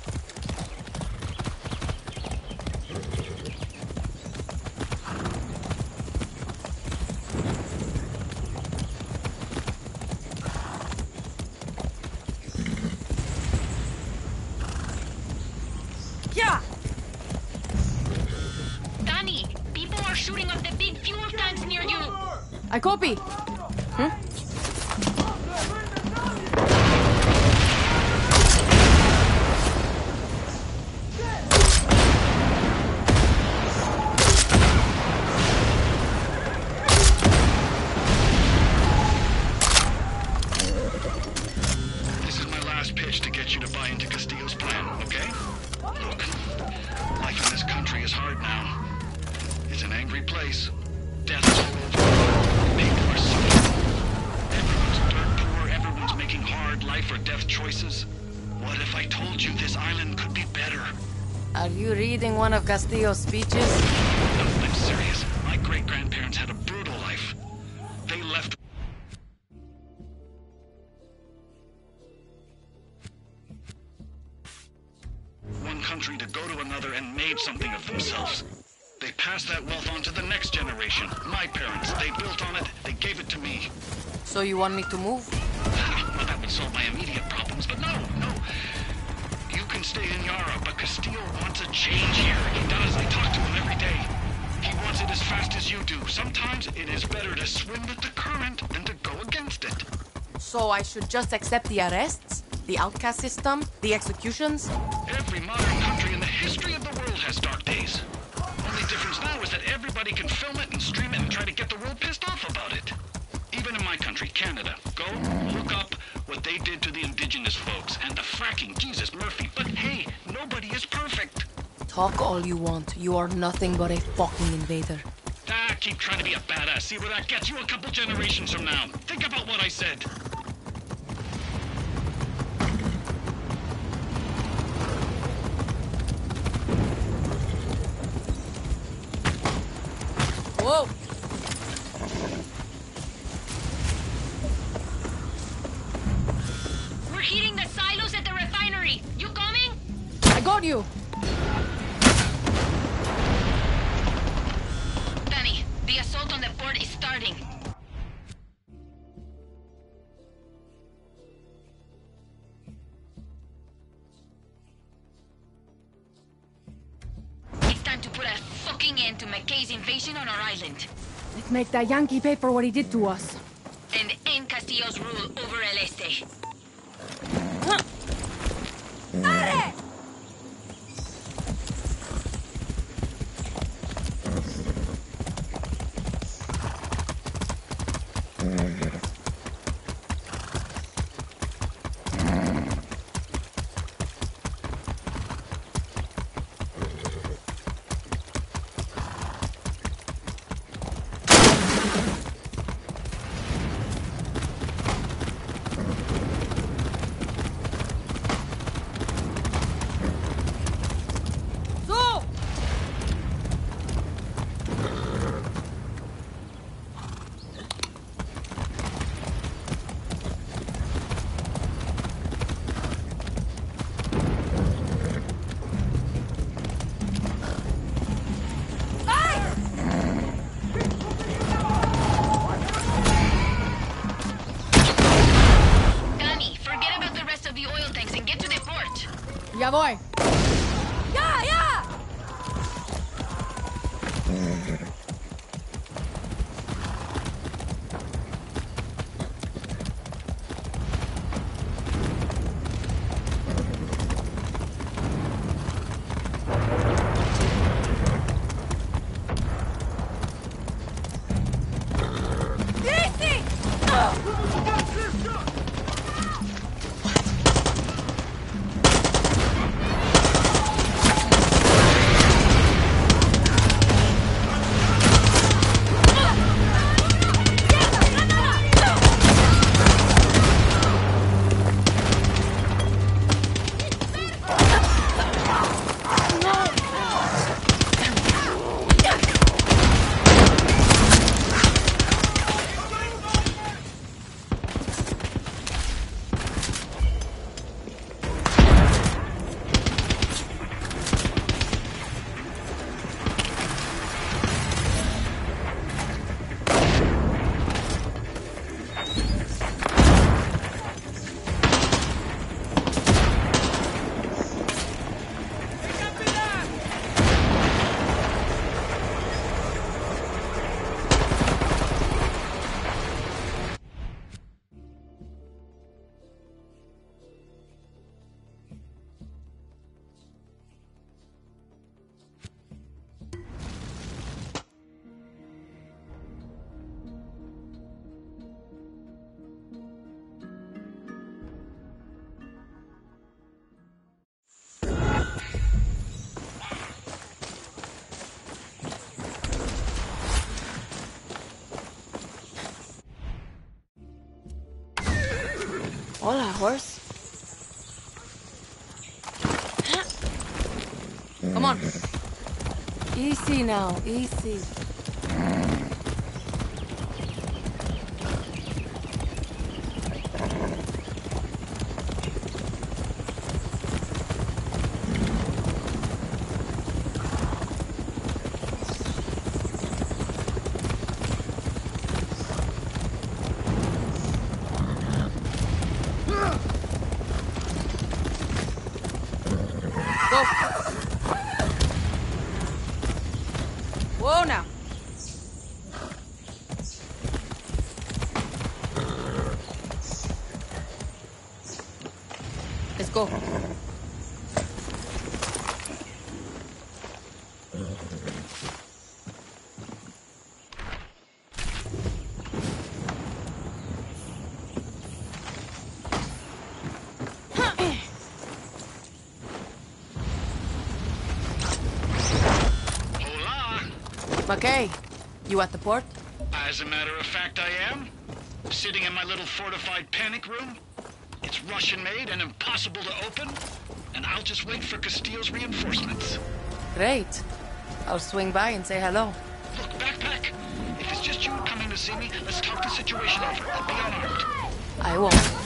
Yeah! Dani, people are shooting up the big fuel tanks near you. I copy. Hmm? This choices. What if I told you this island could be better? Are you reading one of Castillo's speeches? No, I'm serious. My great-grandparents had a brutal life. They left one country to go to another and made something of themselves. They passed that wealth on to the next generation. My parents, they built on it, they gave it to me. So you want me to move? Castillo wants a change here. He does. I talk to him every day. He wants it as fast as you do. Sometimes it is better to swim with the current than to go against it. So I should just accept the arrests? The outcast system? The executions? Every modern country in the history of the world has dark days. Only difference now is that everybody can film it and stream it and try to get the world pissed off about it. Even in my country, Canada, go look up what they did to the indigenous folks and the fracking, Jesus Murphy. Talk all you want. You are nothing but a fucking invader. Ah, keep trying to be a badass. See where that gets you a couple generations from now. Think about what I said. Whoa! We're hitting the silos at the refinery. You coming? I got you! The assault on the port is starting. It's time to put a fucking end to McKay's invasion on our island. Let's make that Yankee pay for what he did to us. And end Castillo's rule over El Este. So! Hola, horse. Come on. Easy now, easy. Let's go. McKay, you at the port? As a matter of fact, I am. Sitting in my little fortified panic room. It's Russian-made and impossible to open. And I'll just wait for Castillo's reinforcements. Great. I'll swing by and say hello. Look, backpack. If it's just you coming to see me, let's talk the situation over. I'll be unarmed. I won't.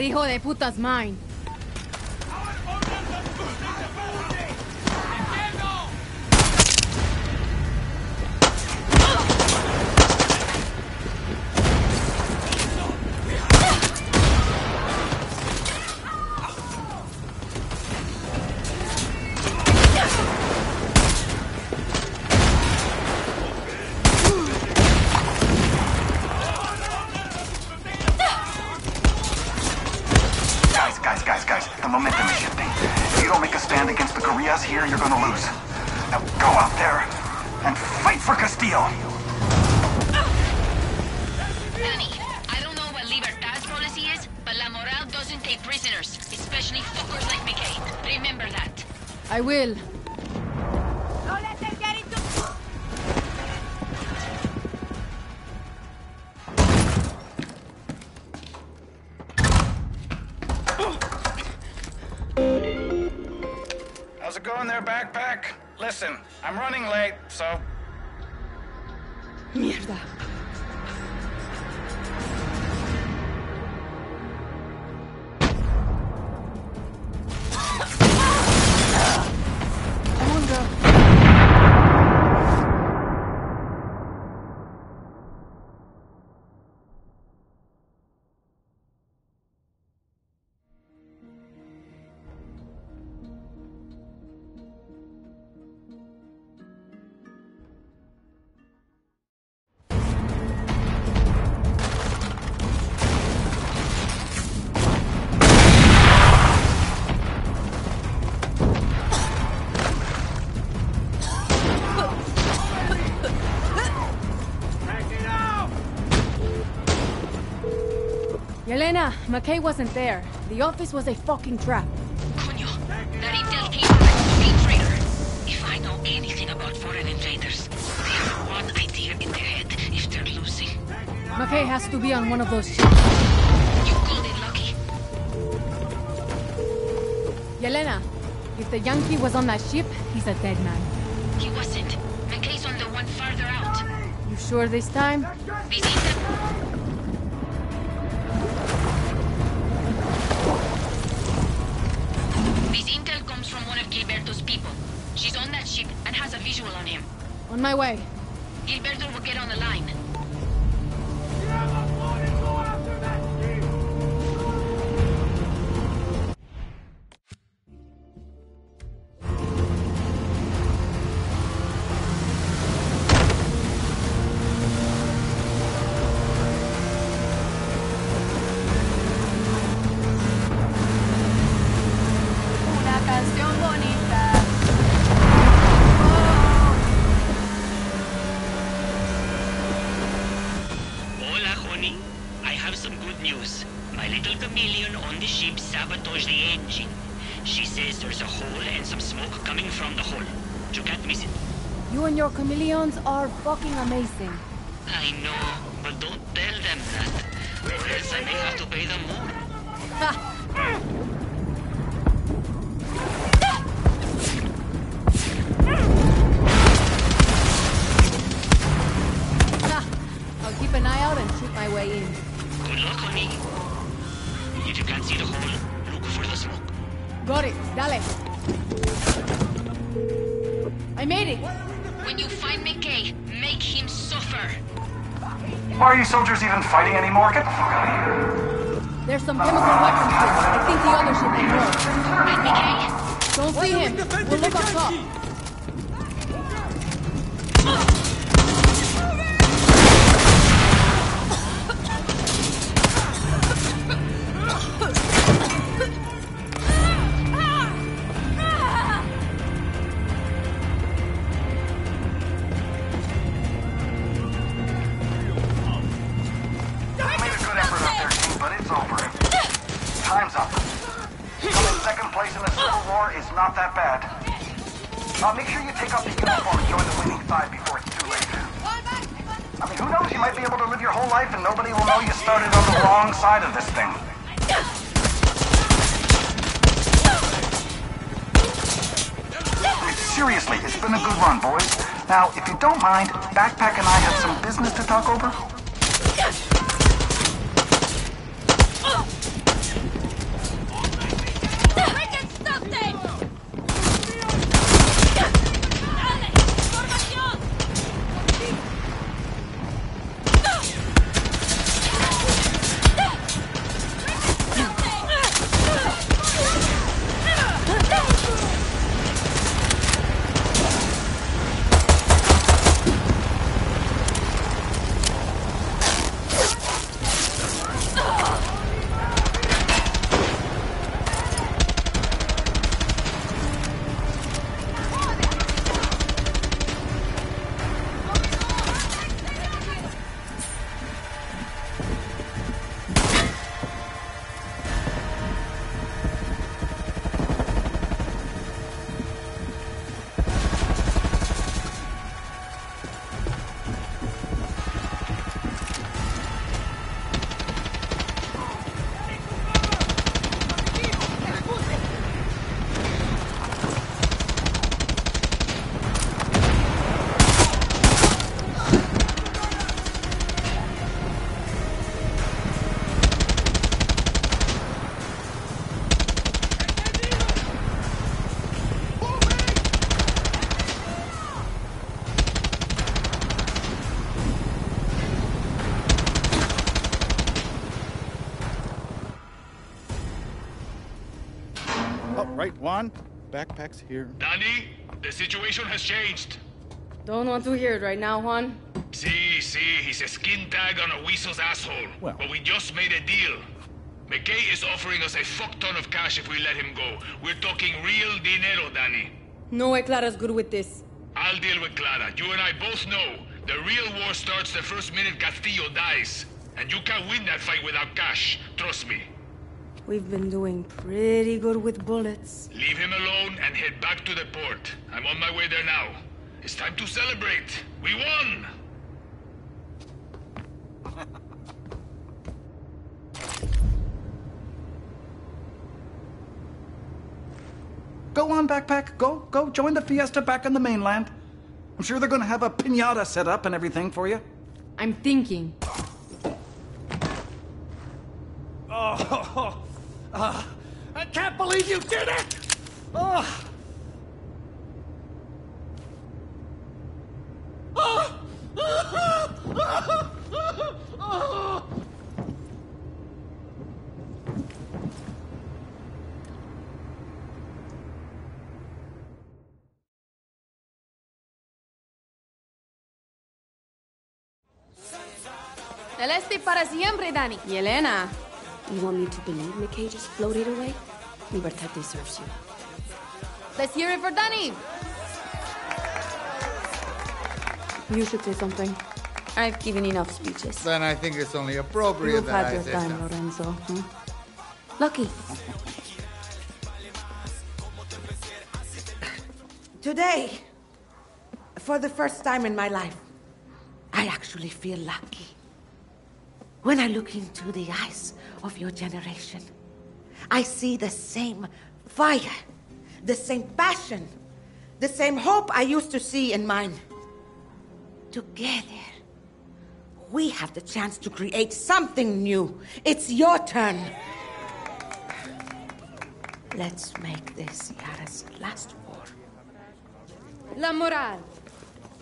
Hijo de puta's mine. Take prisoners, especially fuckers like McKay. Remember that. I will. Don't let them get into... How's it going there, backpack? Listen, I'm running late, so Mierda. McKay wasn't there. The office was a fucking trap. That intel came from a traitor. If I know anything about foreign invaders, they have one idea in their head if they're losing. McKay has to be on one of those ships. You called it lucky. Yelena, if the Yankee was on that ship, he's a dead man. He wasn't. McKay's on the one farther out. You sure this time? This on my way. Backpack's here. Dani, the situation has changed. Don't want to hear it right now, Juan. See, see, he's a skin tag on a weasel's asshole. Well. But we just made a deal. McKay is offering us a fuck ton of cash if we let him go. We're talking real dinero, Dani. No way Clara's good with this. I'll deal with Clara. You and I both know the real war starts the first minute Castillo dies. And you can't win that fight without cash. Trust me. We've been doing pretty good with bullets. Leave him alone and head back to the port. I'm on my way there now. It's time to celebrate. We won! Go on, Backpack. Go, go join the fiesta back on the mainland. I'm sure they're gonna have a pinata set up and everything for you. I'm thinking. Oh, ah, I can't believe you did it! Oh. Oh. Celeste para siempre, Dani. Y Elena. You want me to believe McKay just floated away? Libertad deserves you. Let's hear it for Dani. You should say something. I've given enough speeches. Then I think it's only appropriate You've that had I your say time, something. Lorenzo. Hmm? Lucky. Today, for the first time in my life, I actually feel lucky. When I look into the eyes of your generation, I see the same fire, the same passion, the same hope I used to see in mine. Together, we have the chance to create something new. It's your turn. Let's make this Yara's last war. La Moral.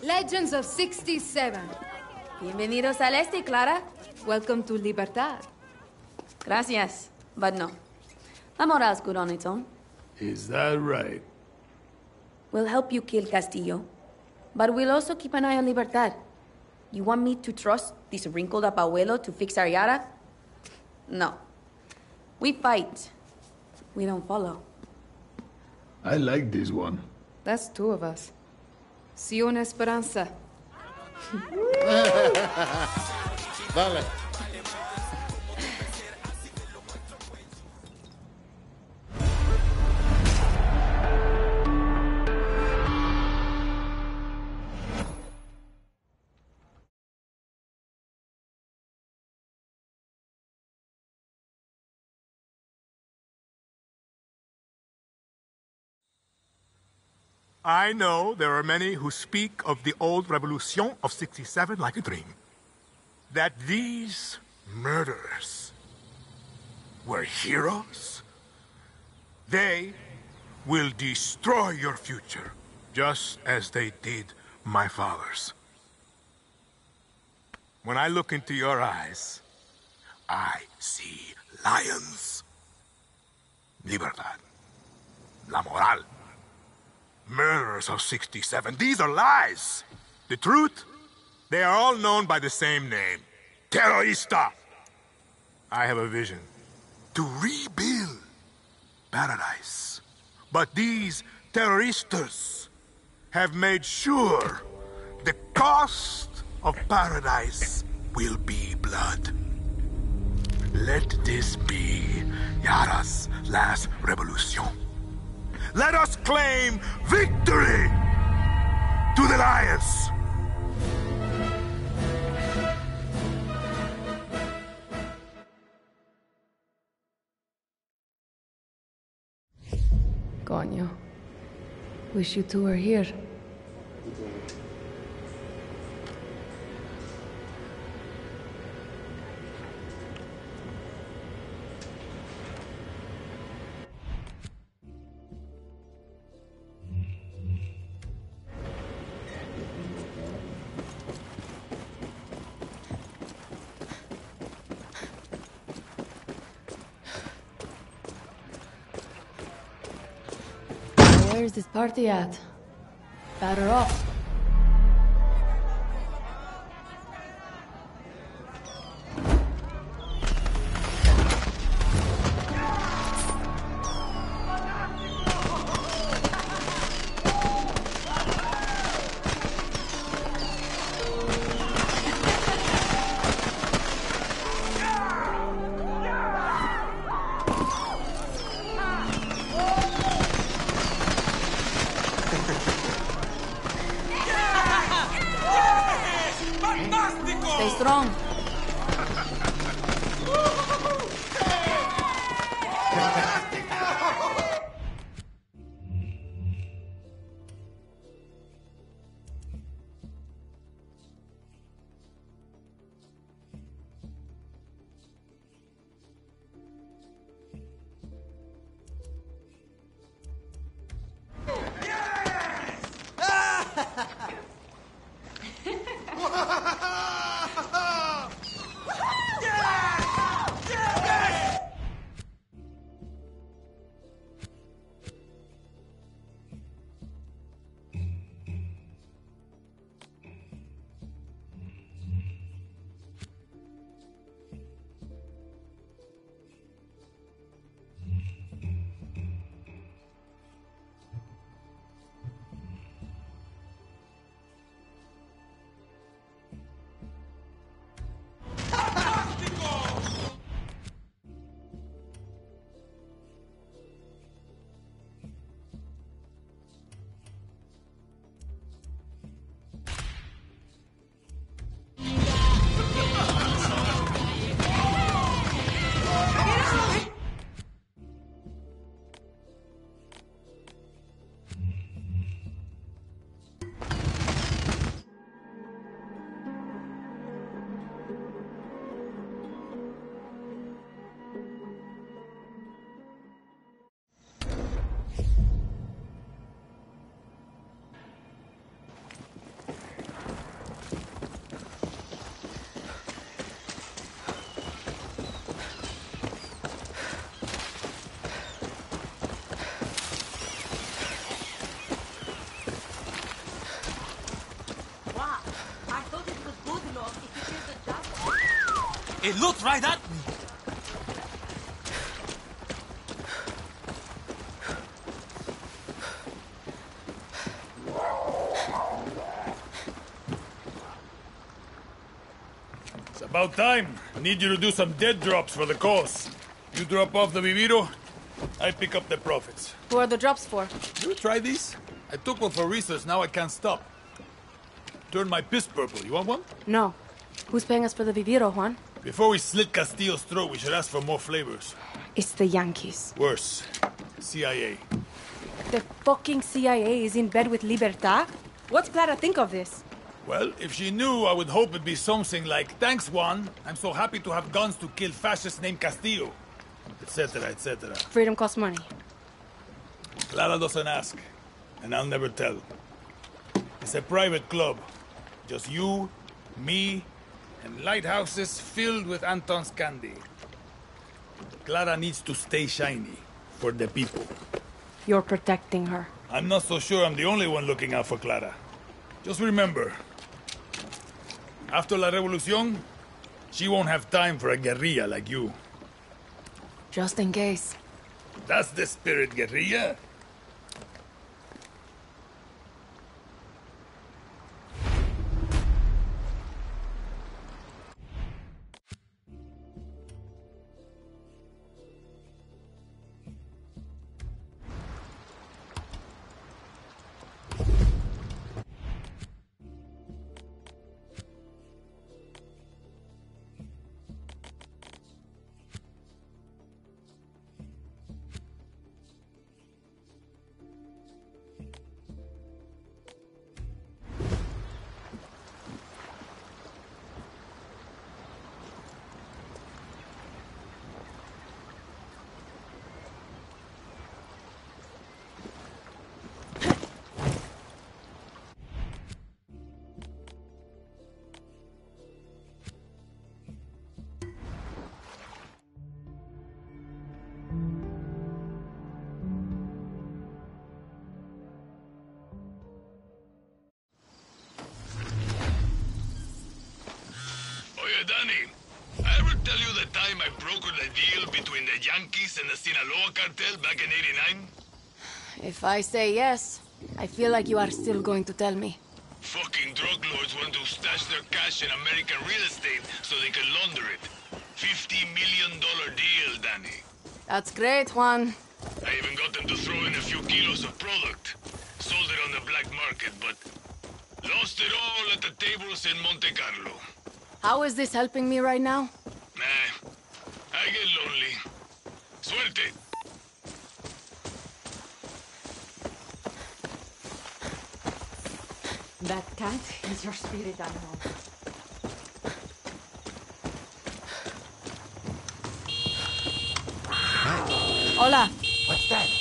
Legends of 67. Bienvenidos al este, Clara. Welcome to Libertad. Gracias. But no. La Moral's good on its own. Is that right? We'll help you kill Castillo. But we'll also keep an eye on Libertad. You want me to trust this wrinkled up abuelo to fix our Yara? No. We fight. We don't follow. I like this one. That's two of us. See you in Esperanza. Dale. I know there are many who speak of the old revolution of 67 like a dream. That these murderers were heroes. They will destroy your future, just as they did my father's. When I look into your eyes, I see lions. Libertad. La moral. Murderers of 67. These are lies. The truth? They are all known by the same name. Terrorista. I have a vision. To rebuild paradise. But these terroristas have made sure the cost of paradise will be blood. Let this be Yara's last revolution. Let us claim victory to the Lions! Coño. Wish you two were here. Party at? Batter up. Looked right at me. It's about time. I need you to do some dead drops for the cause. You drop off the Viviro, I pick up the profits. Who are the drops for? You try these? I took one for research, now I can't stop. Turn my piss purple. You want one? No. Who's paying us for the Viviro, Juan? Before we slit Castillo's throat, we should ask for more flavors. It's the Yankees. Worse. CIA. The fucking CIA is in bed with Libertad? What's Clara think of this? Well, if she knew, I would hope it'd be something like, Thanks, Juan. I'm so happy to have guns to kill fascists named Castillo. Etc., etc. Freedom costs money. Clara doesn't ask, and I'll never tell. It's a private club. Just you, me, and lighthouses filled with Anton's candy. Clara needs to stay shiny for the people. You're protecting her. I'm not so sure I'm the only one looking out for Clara. Just remember, after La Revolucion, she won't have time for a guerrilla like you. Just in case. That's the spirit, guerrilla. And the Sinaloa cartel back in 89? If I say yes, I feel like you are still going to tell me. Fucking drug lords want to stash their cash in American real estate so they can launder it. $50 million deal, Dani. That's great, Juan. I even got them to throw in a few kilos of product. Sold it on the black market, but lost it all at the tables in Monte Carlo. How is this helping me right now? Nah, I get lonely. Suerte. That cat is your spirit animal. Hola. What's that?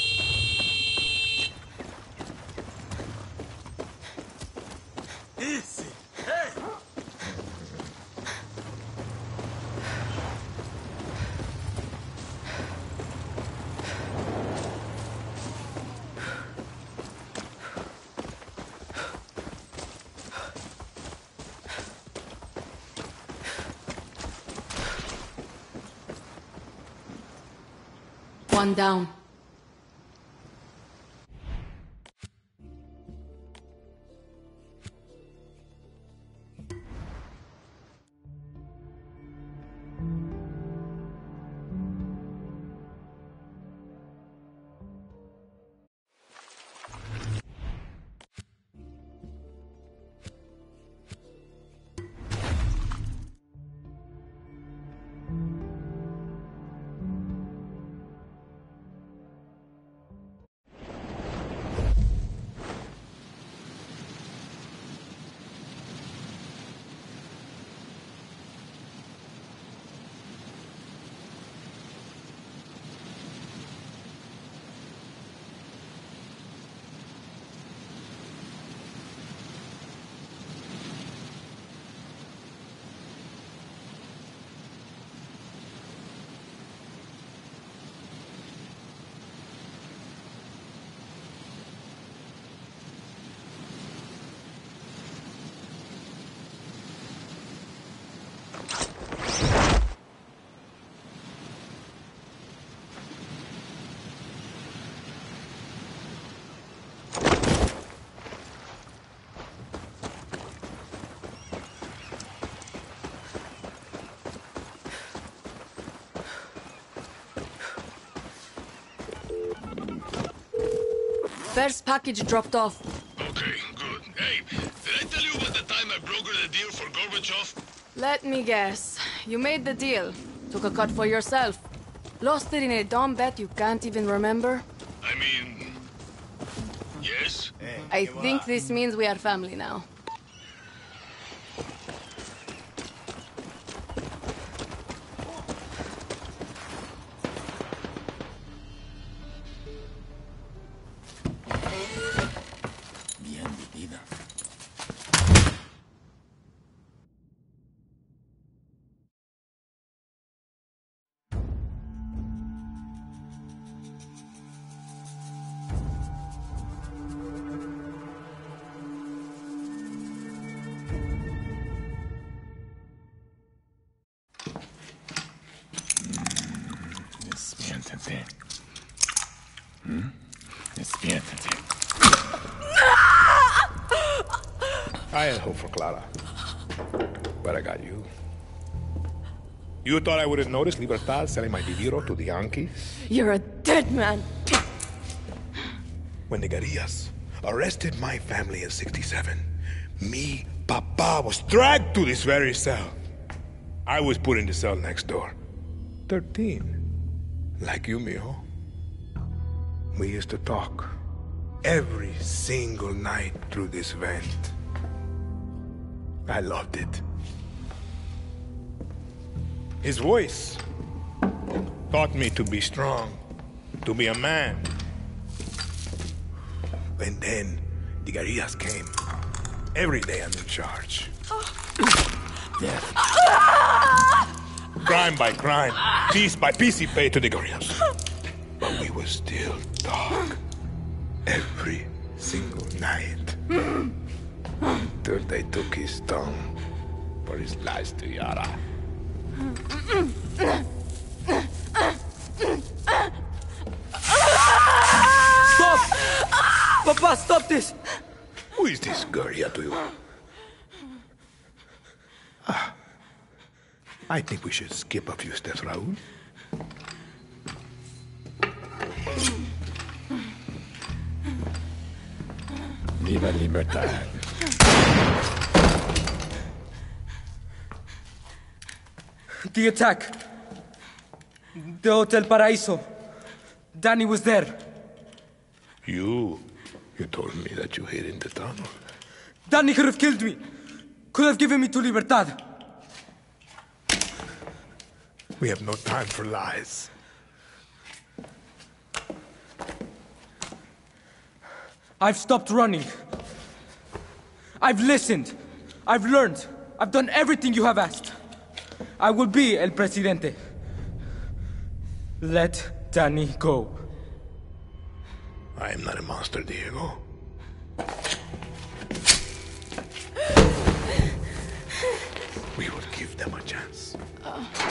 Down. First package dropped off. Okay, good. Hey, did I tell you about the time I brokered the deal for Gorbachev? Let me guess. You made the deal. Took a cut for yourself. Lost it in a dumb bet you can't even remember. I mean... Yes? I think this means we are family now. You thought I would have noticed Libertad selling my dinero to the Yankees? You're a dead man. When the guerrillas arrested my family in 67, me, Papa, was dragged to this very cell. I was put in the cell next door. 13. Like you, mijo. We used to talk every single night through this vent. I loved it. His voice taught me to be strong, to be a man. And then the guerrillas came. Every day I'm in charge. Death. Crime by crime, piece by piece he paid to the guerrillas. But we were still talk every single night. Until they took his tongue for his last to Yara. Stop! Papa, stop this! Who is this guerrilla to you? Ah, I think we should skip a few steps, Raul. Viva Libertad. The attack. The Hotel Paraíso. Dani was there. You, you told me that you hid in the tunnel. Dani could have killed me. Could have given me to Libertad. We have no time for lies. I've stopped running. I've listened. I've learned. I've done everything you have asked. I will be El Presidente. Let Dani go. I am not a monster, Diego. We will give them a chance. Have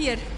the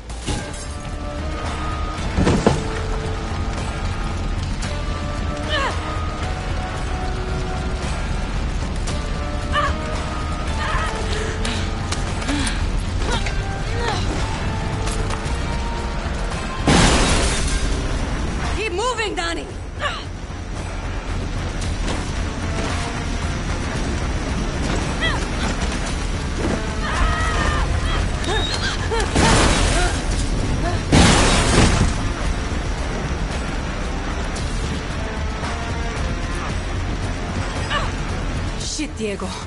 Diego.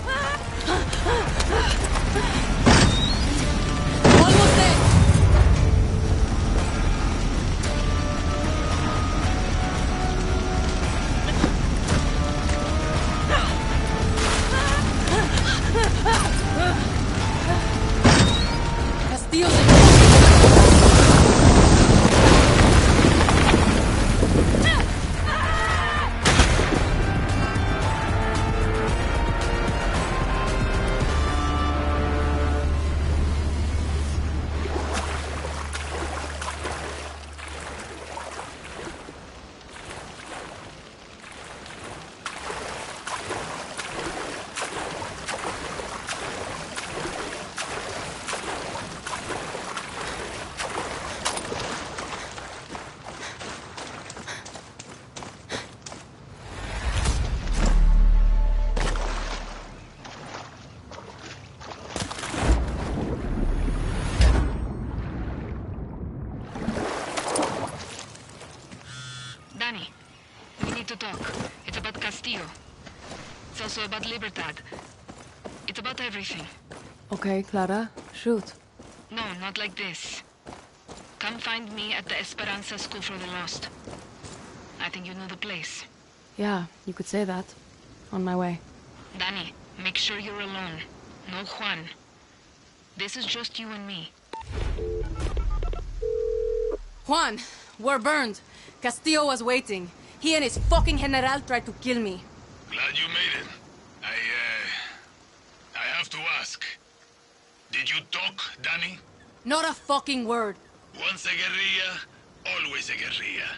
To talk. It's about Castillo. It's also about Libertad. It's about everything. Okay, Clara, shoot. No, not like this. Come find me at the Esperanza School for the Lost. I think you know the place. Yeah, you could say that. On my way. Dani, make sure you're alone. No Juan. This is just you and me. Juan, we're burned. Castillo was waiting. He and his fucking general tried to kill me. Glad you made it. I, uh... I have to ask. Did you talk, Dani? Not a fucking word. Once a guerrilla, always a guerrilla.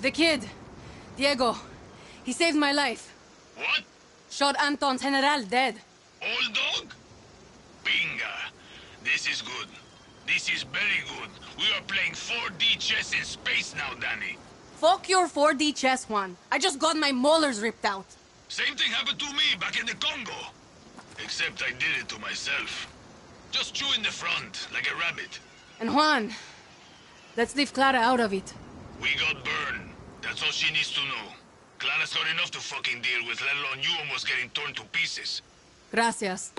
The kid, Diego, he saved my life. What? Shot Anton's general dead. Old dog? Binga. This is good. This is very good. We are playing 4D chess in space now, Dani. Fuck your 4D chess, Juan. I just got my molars ripped out. Same thing happened to me back in the Congo. Except I did it to myself. Just chew in the front, like a rabbit. And Juan, let's leave Clara out of it. We got burned. That's all she needs to know. Clara's got enough to fucking deal with, let alone you almost getting torn to pieces. Gracias.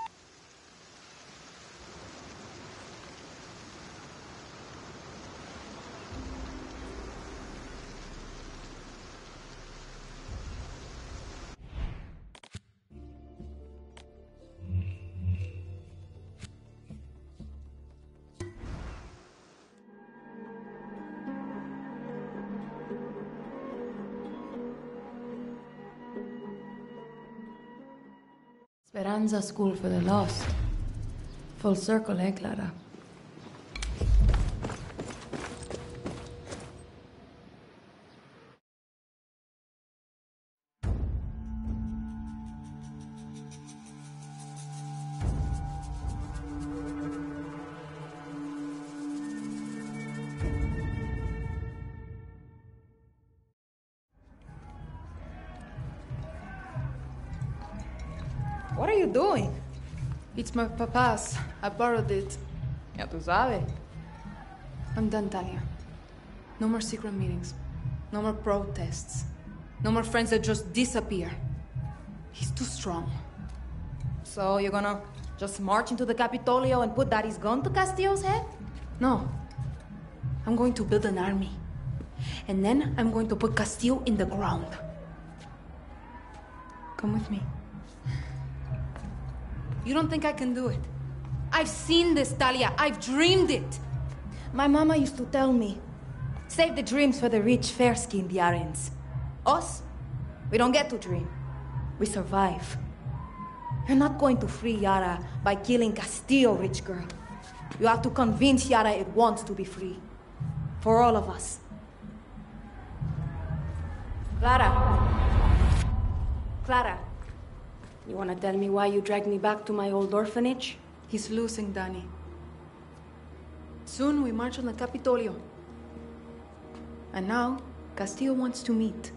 Esperanza School for the Lost. Full circle, eh, Clara? It's my papa's. I borrowed it. Ya tú sabes. I'm done, Talia. No more secret meetings. No more protests. No more friends that just disappear. He's too strong. So you're gonna just march into the Capitolio and put Daddy's gun to Castillo's head? No. I'm going to build an army. And then I'm going to put Castillo in the ground. Come with me. You don't think I can do it? I've seen this, Talia. I've dreamed it. My mama used to tell me, save the dreams for the rich, fair-skinned Yarans. Us, we don't get to dream. We survive. You're not going to free Yara by killing Castillo, rich girl. You have to convince Yara it wants to be free. For all of us. Clara. Clara. You want to tell me why you dragged me back to my old orphanage? He's losing, Dani. Soon we march on the Capitolio. And now, Castillo wants to meet.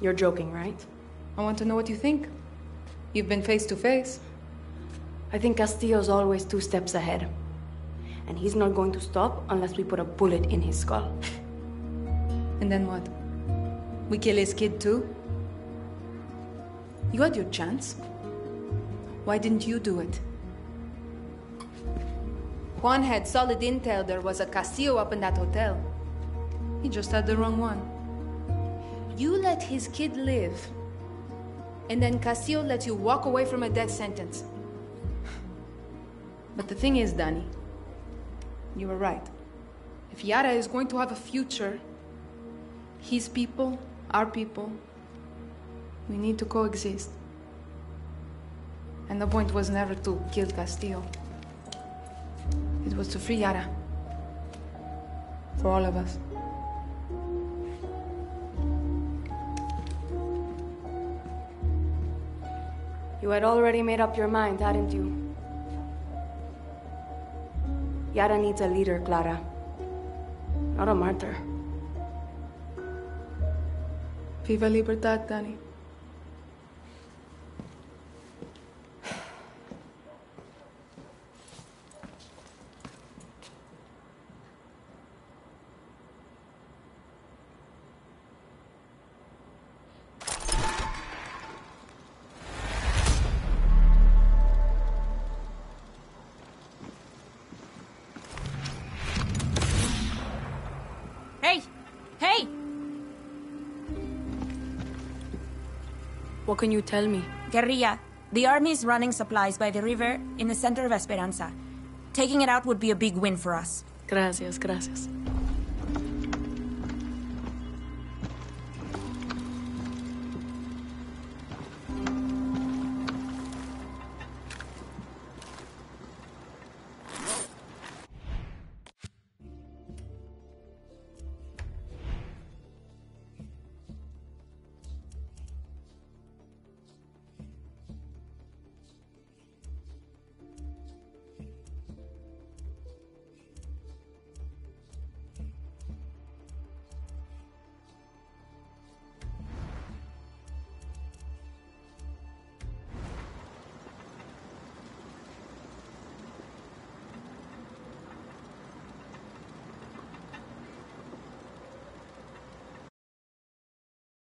You're joking, right? I want to know what you think. You've been face to face. I think Castillo's always two steps ahead. And he's not going to stop unless we put a bullet in his skull. And then what? We kill his kid too? You had your chance. Why didn't you do it? Juan had solid intel there was a Castillo up in that hotel. He just had the wrong one. You let his kid live, and then Castillo let you walk away from a death sentence. But the thing is, Dani, you were right. If Yara is going to have a future, his people, our people, we need to coexist. And the point was never to kill Castillo. It was to free Yara. For all of us. You had already made up your mind, hadn't you? Yara needs a leader, Clara. Not a martyr. Viva Libertad, Dani. Can you tell me? Guerrilla, the army is running supplies by the river in the center of Esperanza. Taking it out would be a big win for us. Gracias, gracias.